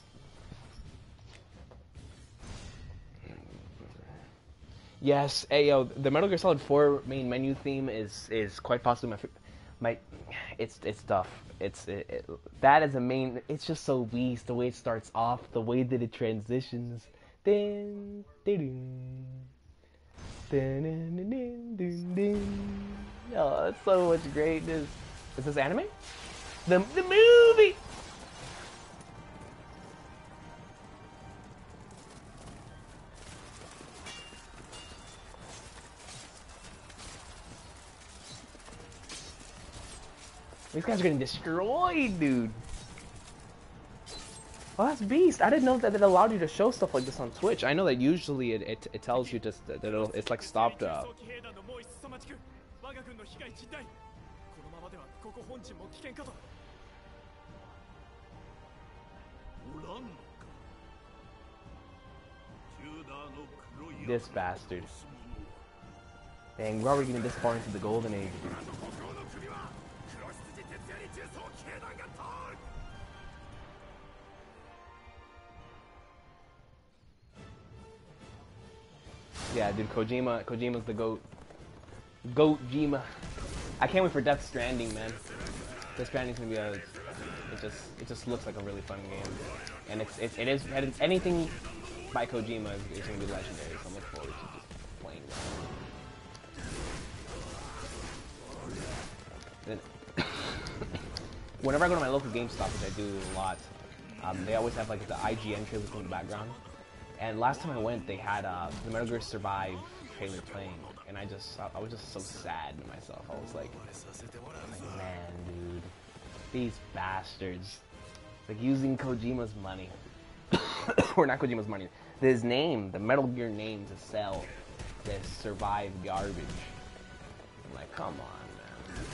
Yes, hey, yo, the Metal Gear Solid 4 main menu theme is is quite possibly my my it's it's tough. It's it, it, that is a main. It's just so beast the way it starts off, the way that it transitions. Oh, it's so much greatness. Is this anime? The the movie. These guys are getting destroyed, dude. Oh, that's beast. I didn't know that it allowed you to show stuff like this on Twitch. I know that usually it, it, it tells you just that it'll, it's like stopped up. This bastard. Dang, we're already getting this far into the golden age. Yeah, dude, Kojima, Kojima's the goat. Goat Jima. I can't wait for Death Stranding, man. Death Stranding's gonna be a. It just, it just looks like a really fun game, and it's, it, it is, anything by Kojima is, gonna be legendary. So I'm looking forward to just playing that. Whenever I go to my local GameStop, which I do a lot, um, they always have like the IGN trailers in the background. And last time I went, they had uh, the Metal Gear Survive trailer playing, and I just, I, I was just so sad to myself. I was like, man, dude, these bastards, like using Kojima's money, or not Kojima's money, his name, the Metal Gear name, to sell this Survive garbage. I'm like, come on, man.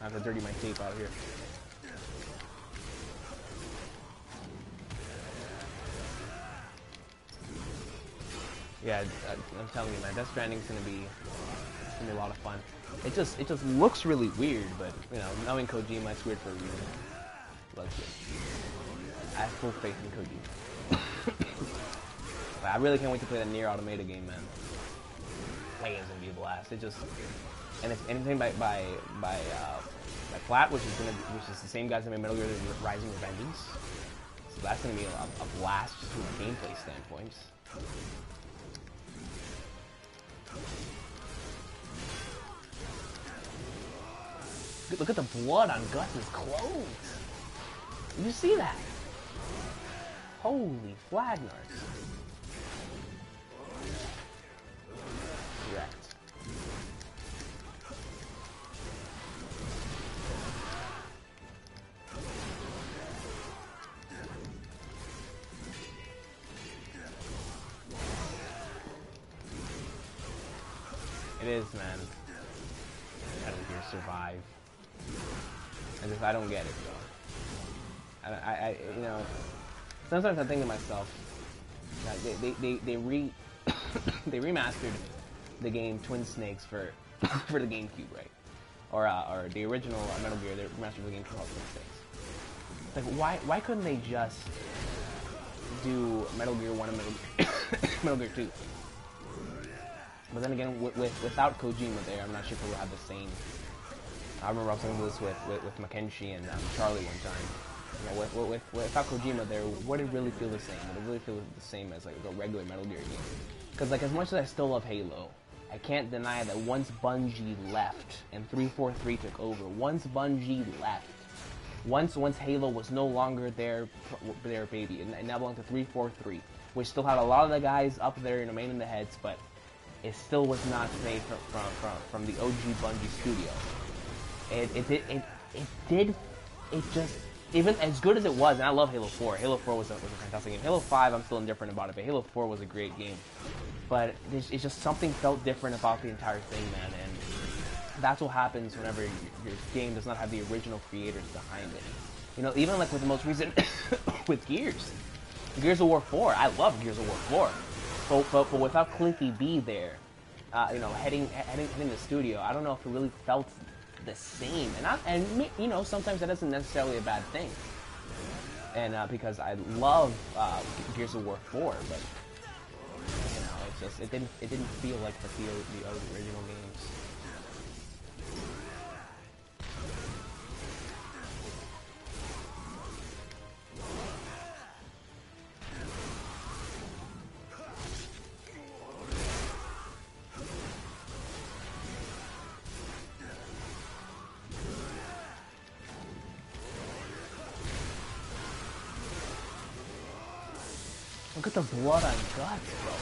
I have to dirty my cape out here. Yeah, I, I'm telling you, man, Death Stranding's gonna be gonna be a lot of fun. It just it just looks really weird, but you know, knowing Kojima, it's weird for a reason. Looks good. I have full faith in Kojima. I really can't wait to play that Nier Automata game, man. Playing is gonna be a blast. It just and it's anything by by by uh, by Flat, which is gonna which is the same guys that made Metal Gear Rising Revengeance. So that's gonna be a, a blast just from a gameplay standpoint. Look- at the blood on Gus's clothes. You see that? Holy flagnars. Sometimes I think to myself, they, they, they, they re, they remastered the game Twin Snakes for, for the GameCube, right? Or, uh, or the original uh, Metal Gear, they remastered the game called Twin Snakes. Like, why, why couldn't they just do Metal Gear 1 and Metal Gear, Metal Gear 2? But then again, with, with without Kojima there, I'm not sure if would have the same. I remember I was talking this with with, with Mackenzie and um, Charlie one time. You know, with, with, with, without Kojima there, would it really feel the same? Would it really feel the same as like a regular Metal Gear game? Because like as much as I still love Halo, I can't deny that once Bungie left and 343 took over, once Bungie left, once once Halo was no longer their their baby, and it now belonged to 343, which still had a lot of the guys up there, you know, main in the heads, but it still was not made from from, from, from the OG Bungie studio. It it did it, it did it just even as good as it was, and I love Halo 4. Halo 4 was a, was a fantastic game. Halo 5, I'm still indifferent about it, but Halo 4 was a great game. But it's, it's just something felt different about the entire thing, man. And that's what happens whenever your, game does not have the original creators behind it. You know, even like with the most recent with Gears, Gears of War 4. I love Gears of War 4, but but, but without CliffyB there, uh, you know, heading heading heading the studio, I don't know if it really felt the same. And I, and you know, sometimes that isn't necessarily a bad thing. And uh, because I love uh, Gears of War 4, but you know, it's just it didn't it didn't feel like the the other original games. Look at the blood on guts, bro.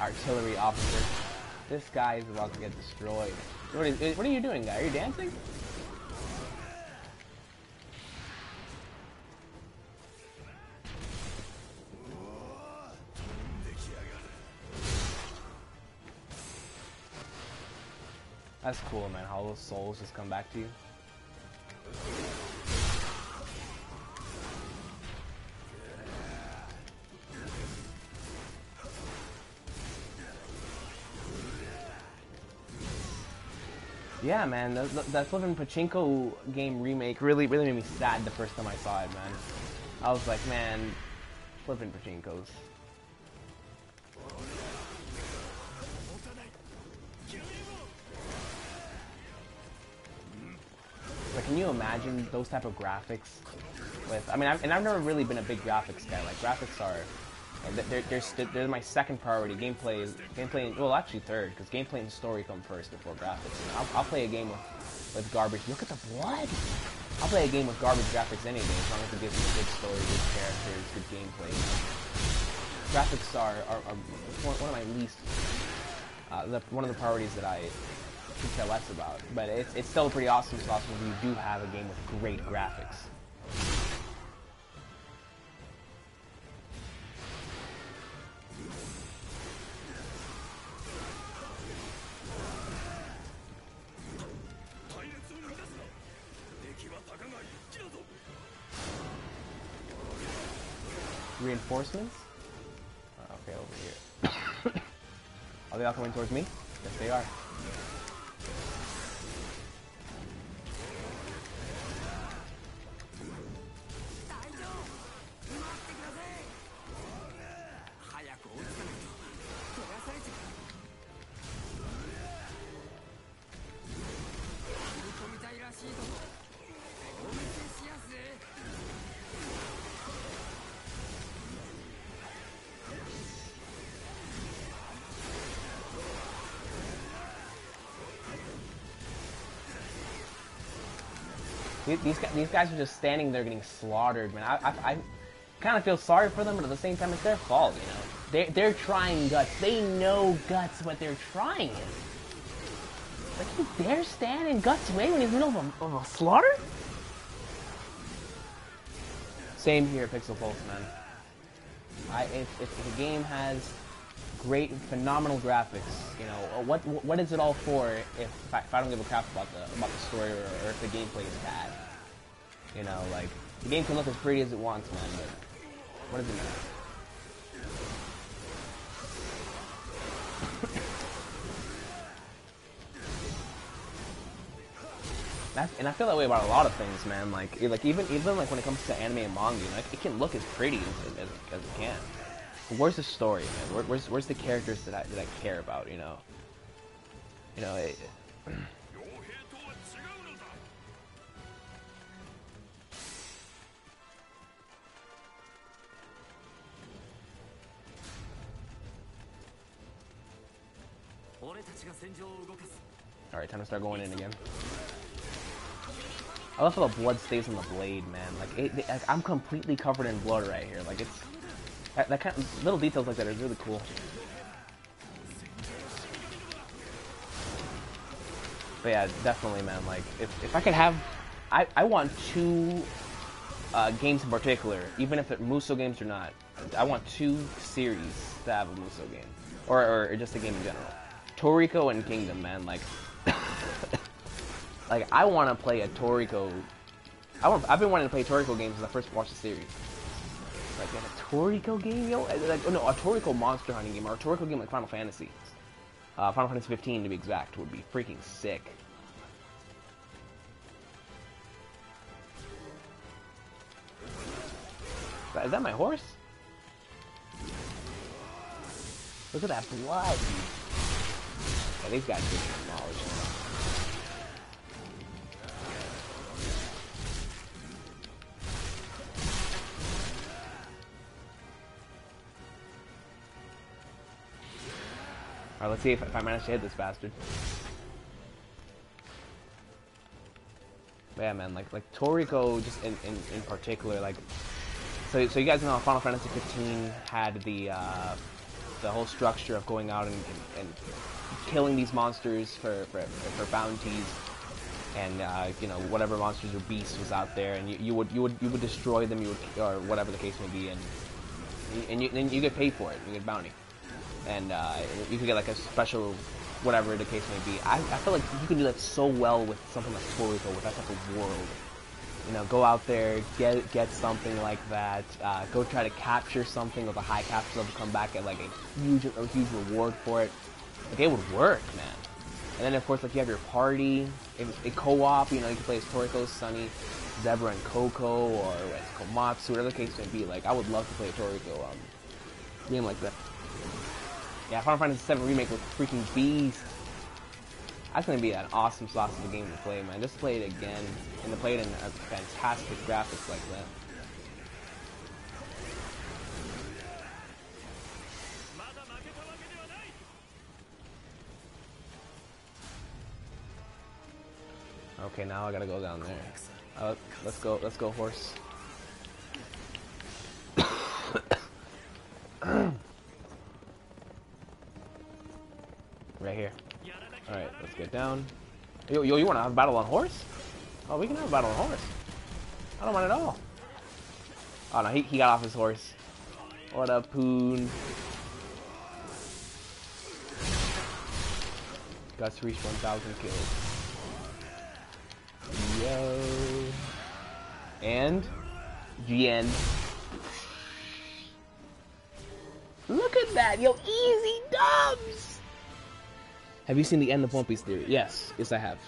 Artillery officer. This guy is about to get destroyed. What, is, what are you doing, guy? Are you dancing? That's cool, man. How those souls just come back to you. Man, that flipping Pachinko game remake really, really made me sad the first time I saw it, man. I was like, man, flipping Pachinkos. Like, can you imagine those type of graphics? With, I mean, I've, and I've never really been a big graphics guy. Like, graphics are they're, they're, they're my second priority. Gameplay is gameplay. Well, actually third, because gameplay and story come first before graphics. And I'll, I'll play a game with, with garbage. Look at the blood. I'll play a game with garbage graphics any day, as long as it gives me a good story, good characters, good gameplay. Graphics are, are, are one, of my least, uh, the, one of the priorities that I care less about. But it's, it's still a pretty awesome sauce when you do have a game with great graphics. All coming towards me? These these guys, are just standing there getting slaughtered, man. I, I, I kind of feel sorry for them, but at the same time, it's their fault, you know. They're, they're trying guts. They know guts what they're trying is. Like, you dare stand in Guts' way when he's in the middle of a, of a slaughter? Same here, Pixel Pulse, man. I, if, if the game has great, phenomenal graphics, you know, uh, what what is it all for if, if, I, if I don't give a crap about the about the story or, or if the gameplay is bad? You know, like the game can look as pretty as it wants, man, but what does it matter? And I feel that way about a lot of things, man. Like, like even even like when it comes to anime and manga, you know, it can look as pretty as, as, as it can. Where's the story, man? Where, where's where's the characters that I that I care about? You know, you know. It, all right, time to start going in again. I love how the blood stays on the blade, man. Like, it, it, like I'm completely covered in blood right here. Like it's that, that kind of little details like that is really cool. But yeah, definitely, man. Like, if, if I could have, I, I want two uh, games in particular, even if they're Musou games or not. I want two series to have a Musou game, or, or, or just a game in general. Toriko and Kingdom, man. Like, like I want to play a Toriko. I want. I've been wanting to play Toriko games since I first watched the series. Like a Toriko game, yo. Like, oh, no, a Toriko monster hunting game or a Toriko game like Final Fantasy. Uh, Final Fantasy 15 to be exact would be freaking sick. Is that- my horse? Look at that blood. Yeah, these guys get demolished. Alright, let's see if, if I manage to hit this bastard. But yeah, man, like like Toriko, just in, in, in particular, like so so you guys know Final Fantasy 15 had the uh, the whole structure of going out and, and, and killing these monsters for for, for bounties and uh, you know whatever monsters or beasts was out there, and you, you would you would you would destroy them, you would or whatever the case may be, and and you, and you get paid for it, you get bounty, and uh, you could get like a special whatever the case may be. I, I feel like you can do that so well with something like Toriko, with that type of world. You know, go out there, get get something like that. Uh, go try to capture something with a high capture level, come back at like a huge a huge reward for it. Like it would work, man. And then of course, like you have your party, a, co-op. You know, you can play as Toriko, Sunny, Zebra, and Coco, or as Komatsu, whatever the case may be. Like I would love to play a Toriko um, game like that. Yeah, Final Fantasy VII Remake was freaking beast. That's gonna be an awesome sauce of a game to play, man. Just play it again, and to play it in a fantastic graphics like that. Okay, now I gotta go down there. Uh, let's go, let's go, horse. right here. All right, let's get down. Yo, yo, you want to have a battle on horse? Oh, we can have a battle on horse. I don't mind at all. Oh no, he, he got off his horse. What a Poon? Guts reached 1,000 kills. Yo. And GN. Look at that, yo, easy dubs. Have you seen the end of One Piece theory? Yes, yes, I have.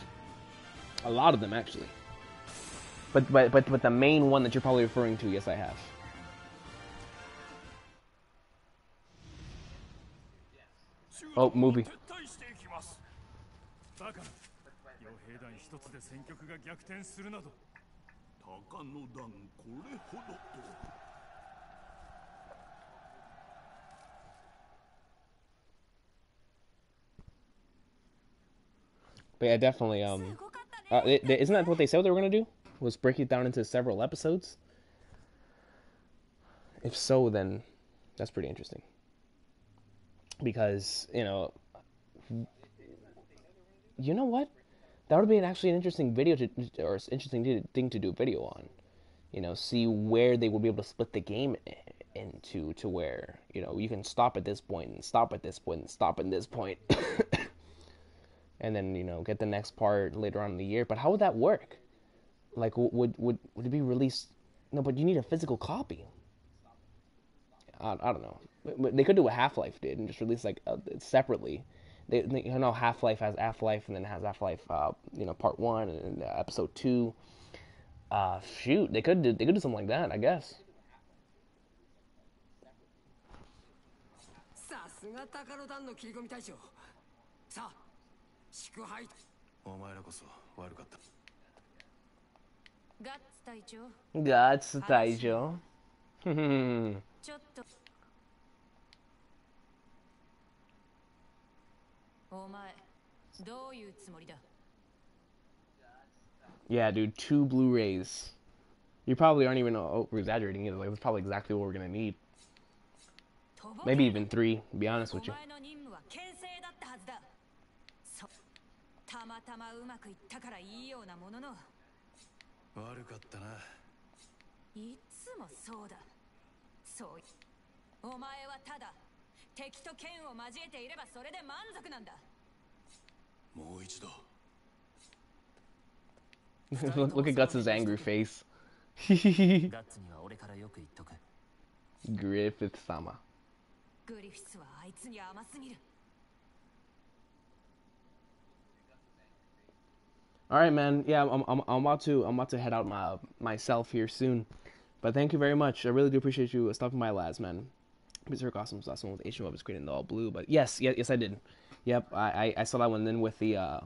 A lot of them actually. But but but but the main one that you're probably referring to, yes, I have. Oh, movie. But yeah, definitely. Um, uh, isn't that what they said they were gonna do? Was break it down into several episodes? If so, then that's pretty interesting. Because you know, you know what? That would be an actually an interesting video to, or interesting thing to do a video on. You know, see where they will be able to split the game into to where you know you can stop at this point and stop at this point and stop at this point. and then you know get the next part later on in the year. But how would that work? Like, would would would it be released? No, but you need a physical copy. I, I don't know. They could do what Half Life did and just release like uh, separately. They, they you know Half Life has Half Life and then has Half Life uh, you know Part One and uh, Episode Two. Uh, shoot, they could do they could do something like that, I guess. 祝杯お前らこそ悪かったガッツ隊長 Guts, Taijo. ちょっとお前どういうつもりだ Yeah, dude, two Blu-rays. You probably aren't even over exaggerating either. Like, that's probably exactly what we're gonna need. とぼけ Maybe even three, to be honest お with you. たまたまうまくいったからいいようなものの。悪かったな。いつもそうだ。そういお前はただ敵と剣を交えていればそれで満足なんだ。もう一度。Look, look at Guts' angry face. Griffith sama. グリフィスはあいつに甘すぎる All right, man. Yeah, I'm, I'm, I'm about to I'm about to head out my myself here soon. But thank you very much. I really do appreciate you stopping by, lads, man. Berserk Awesome last one with Asian Web screen in the all blue. But yes, yes, yes, I did. Yep, I, I, saw that one. Then with the uh,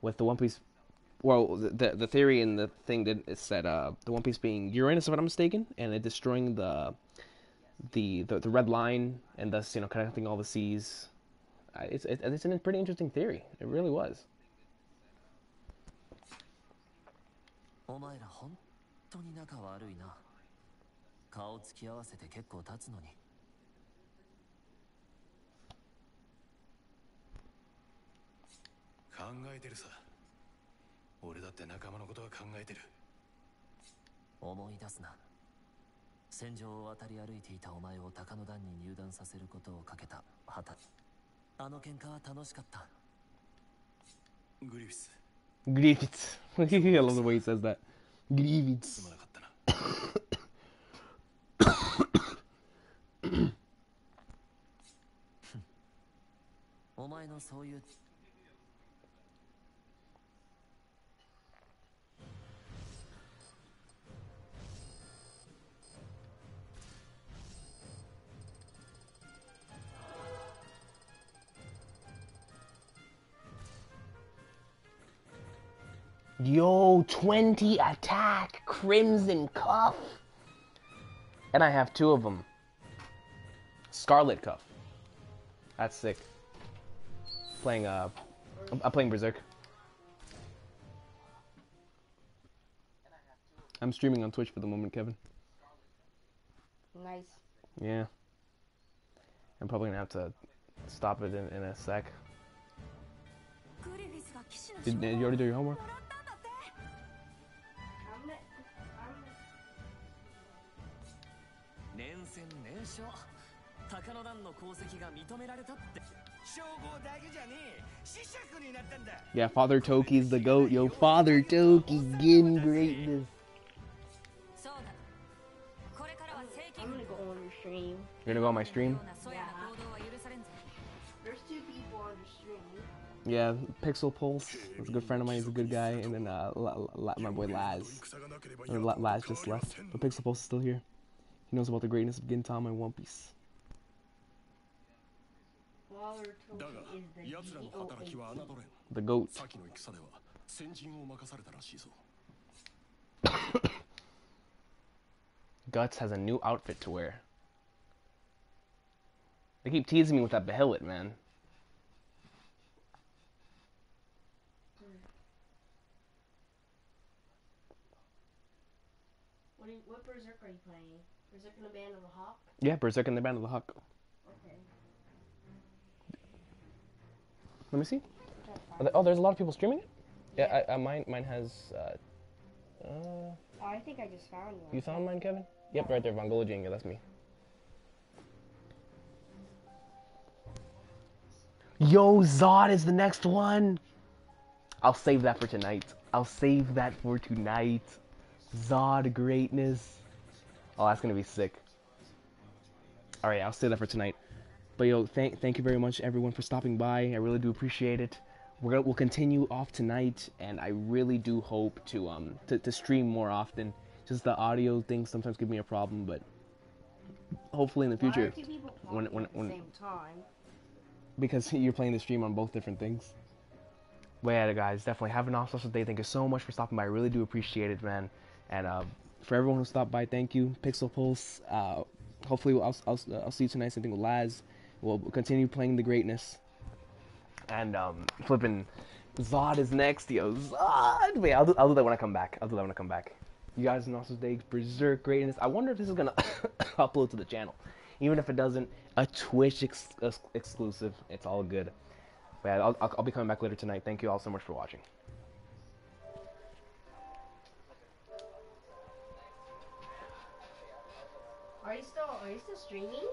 with the One Piece, well, the the theory and the thing did is that uh, the One Piece being Uranus, if I'm mistaken, and it destroying the the the, the red line and thus you know connecting all the seas. It's it, it's a pretty interesting theory. It really was. お前ら本当に仲悪いな。顔つき合わせて結構経つのに。考えてるさ。俺だって仲間のことは考えてる。思い出すな。戦場を渡り歩いていたお前を鷹の段に入団させることをかけた。旗あの喧嘩は楽しかった。グリフィス Grievous. I love the way he says that. す Yo, 20 attack, Crimson Cuff. And I have two of them. Scarlet Cuff. That's sick. Playing, uh, I'm playing Berserk. I'm streaming on Twitch for the moment, Kevin. Nice. Yeah. I'm probably gonna have to stop it in, in a sec. Did, did you already do your homework? 勝鷹の段の功績が認められたって称号だけじゃねえ子爵になったんだ Yeah, Father Toki's the goat. Yo, Father Toki, getting greatness. そうだこれからは正規 I'm 軍 gonna go on your stream. You're gonna go on my stream? ようなそやな行動は許されんぞ There's two people on your stream. Yeah, Pixel Pulse. He's a good friend of mine. He's a good guy. And then uh, La- La- my boy Laz. Or La- Laz just left, but Pixel Pulse is still here. He knows about the greatness of Gintama and One Piece. The goat. Guts has a new outfit to wear. They keep teasing me with that behelit, man. The Band of the Hawk? Yeah, Berserk and the Band of the Hawk. Okay. Let me see. That's Are fine. there- oh, there's a lot of people streaming it. Yeah, I, uh, mine mine has. Uh, uh, Oh, I think I just found one. you found mine, Kevin? Yep, right there, Vongolaging. That's me. Yo, Zod is the next one. I'll save that for tonight. I'll save that for tonight. Zod greatness. Oh, that's gonna be sick. All right, I'll save that for tonight. But yo, thank thank you very much everyone for stopping by. I really do appreciate it. We're gonna, we'll continue off tonight, and I really do hope to um to, to stream more often. Just the audio things sometimes give me a problem, but hopefully in the future, when when at the when same time? because you're playing the stream on both different things. But yeah, guys, definitely have an awesome day. Thank you so much for stopping by. I really do appreciate it, man. And uh, for everyone who stopped by, thank you. Pixel Pulse. Uh, hopefully, I'll, I'll, I'll see you tonight. Same thing with Laz. We'll continue playing the greatness. And um, flipping Zod is next, yo. Zod. Wait, I'll do, I'll do that when I come back. I'll do that when I come back. You guys, an awesome day. Berserk greatness. I wonder if this is gonna upload to the channel. Even if it doesn't, a Twitch ex- ex- exclusive. It's all good. But yeah, I'll, I'll, I'll be coming back later tonight. Thank you all so much for watching. Are you still are you still streaming?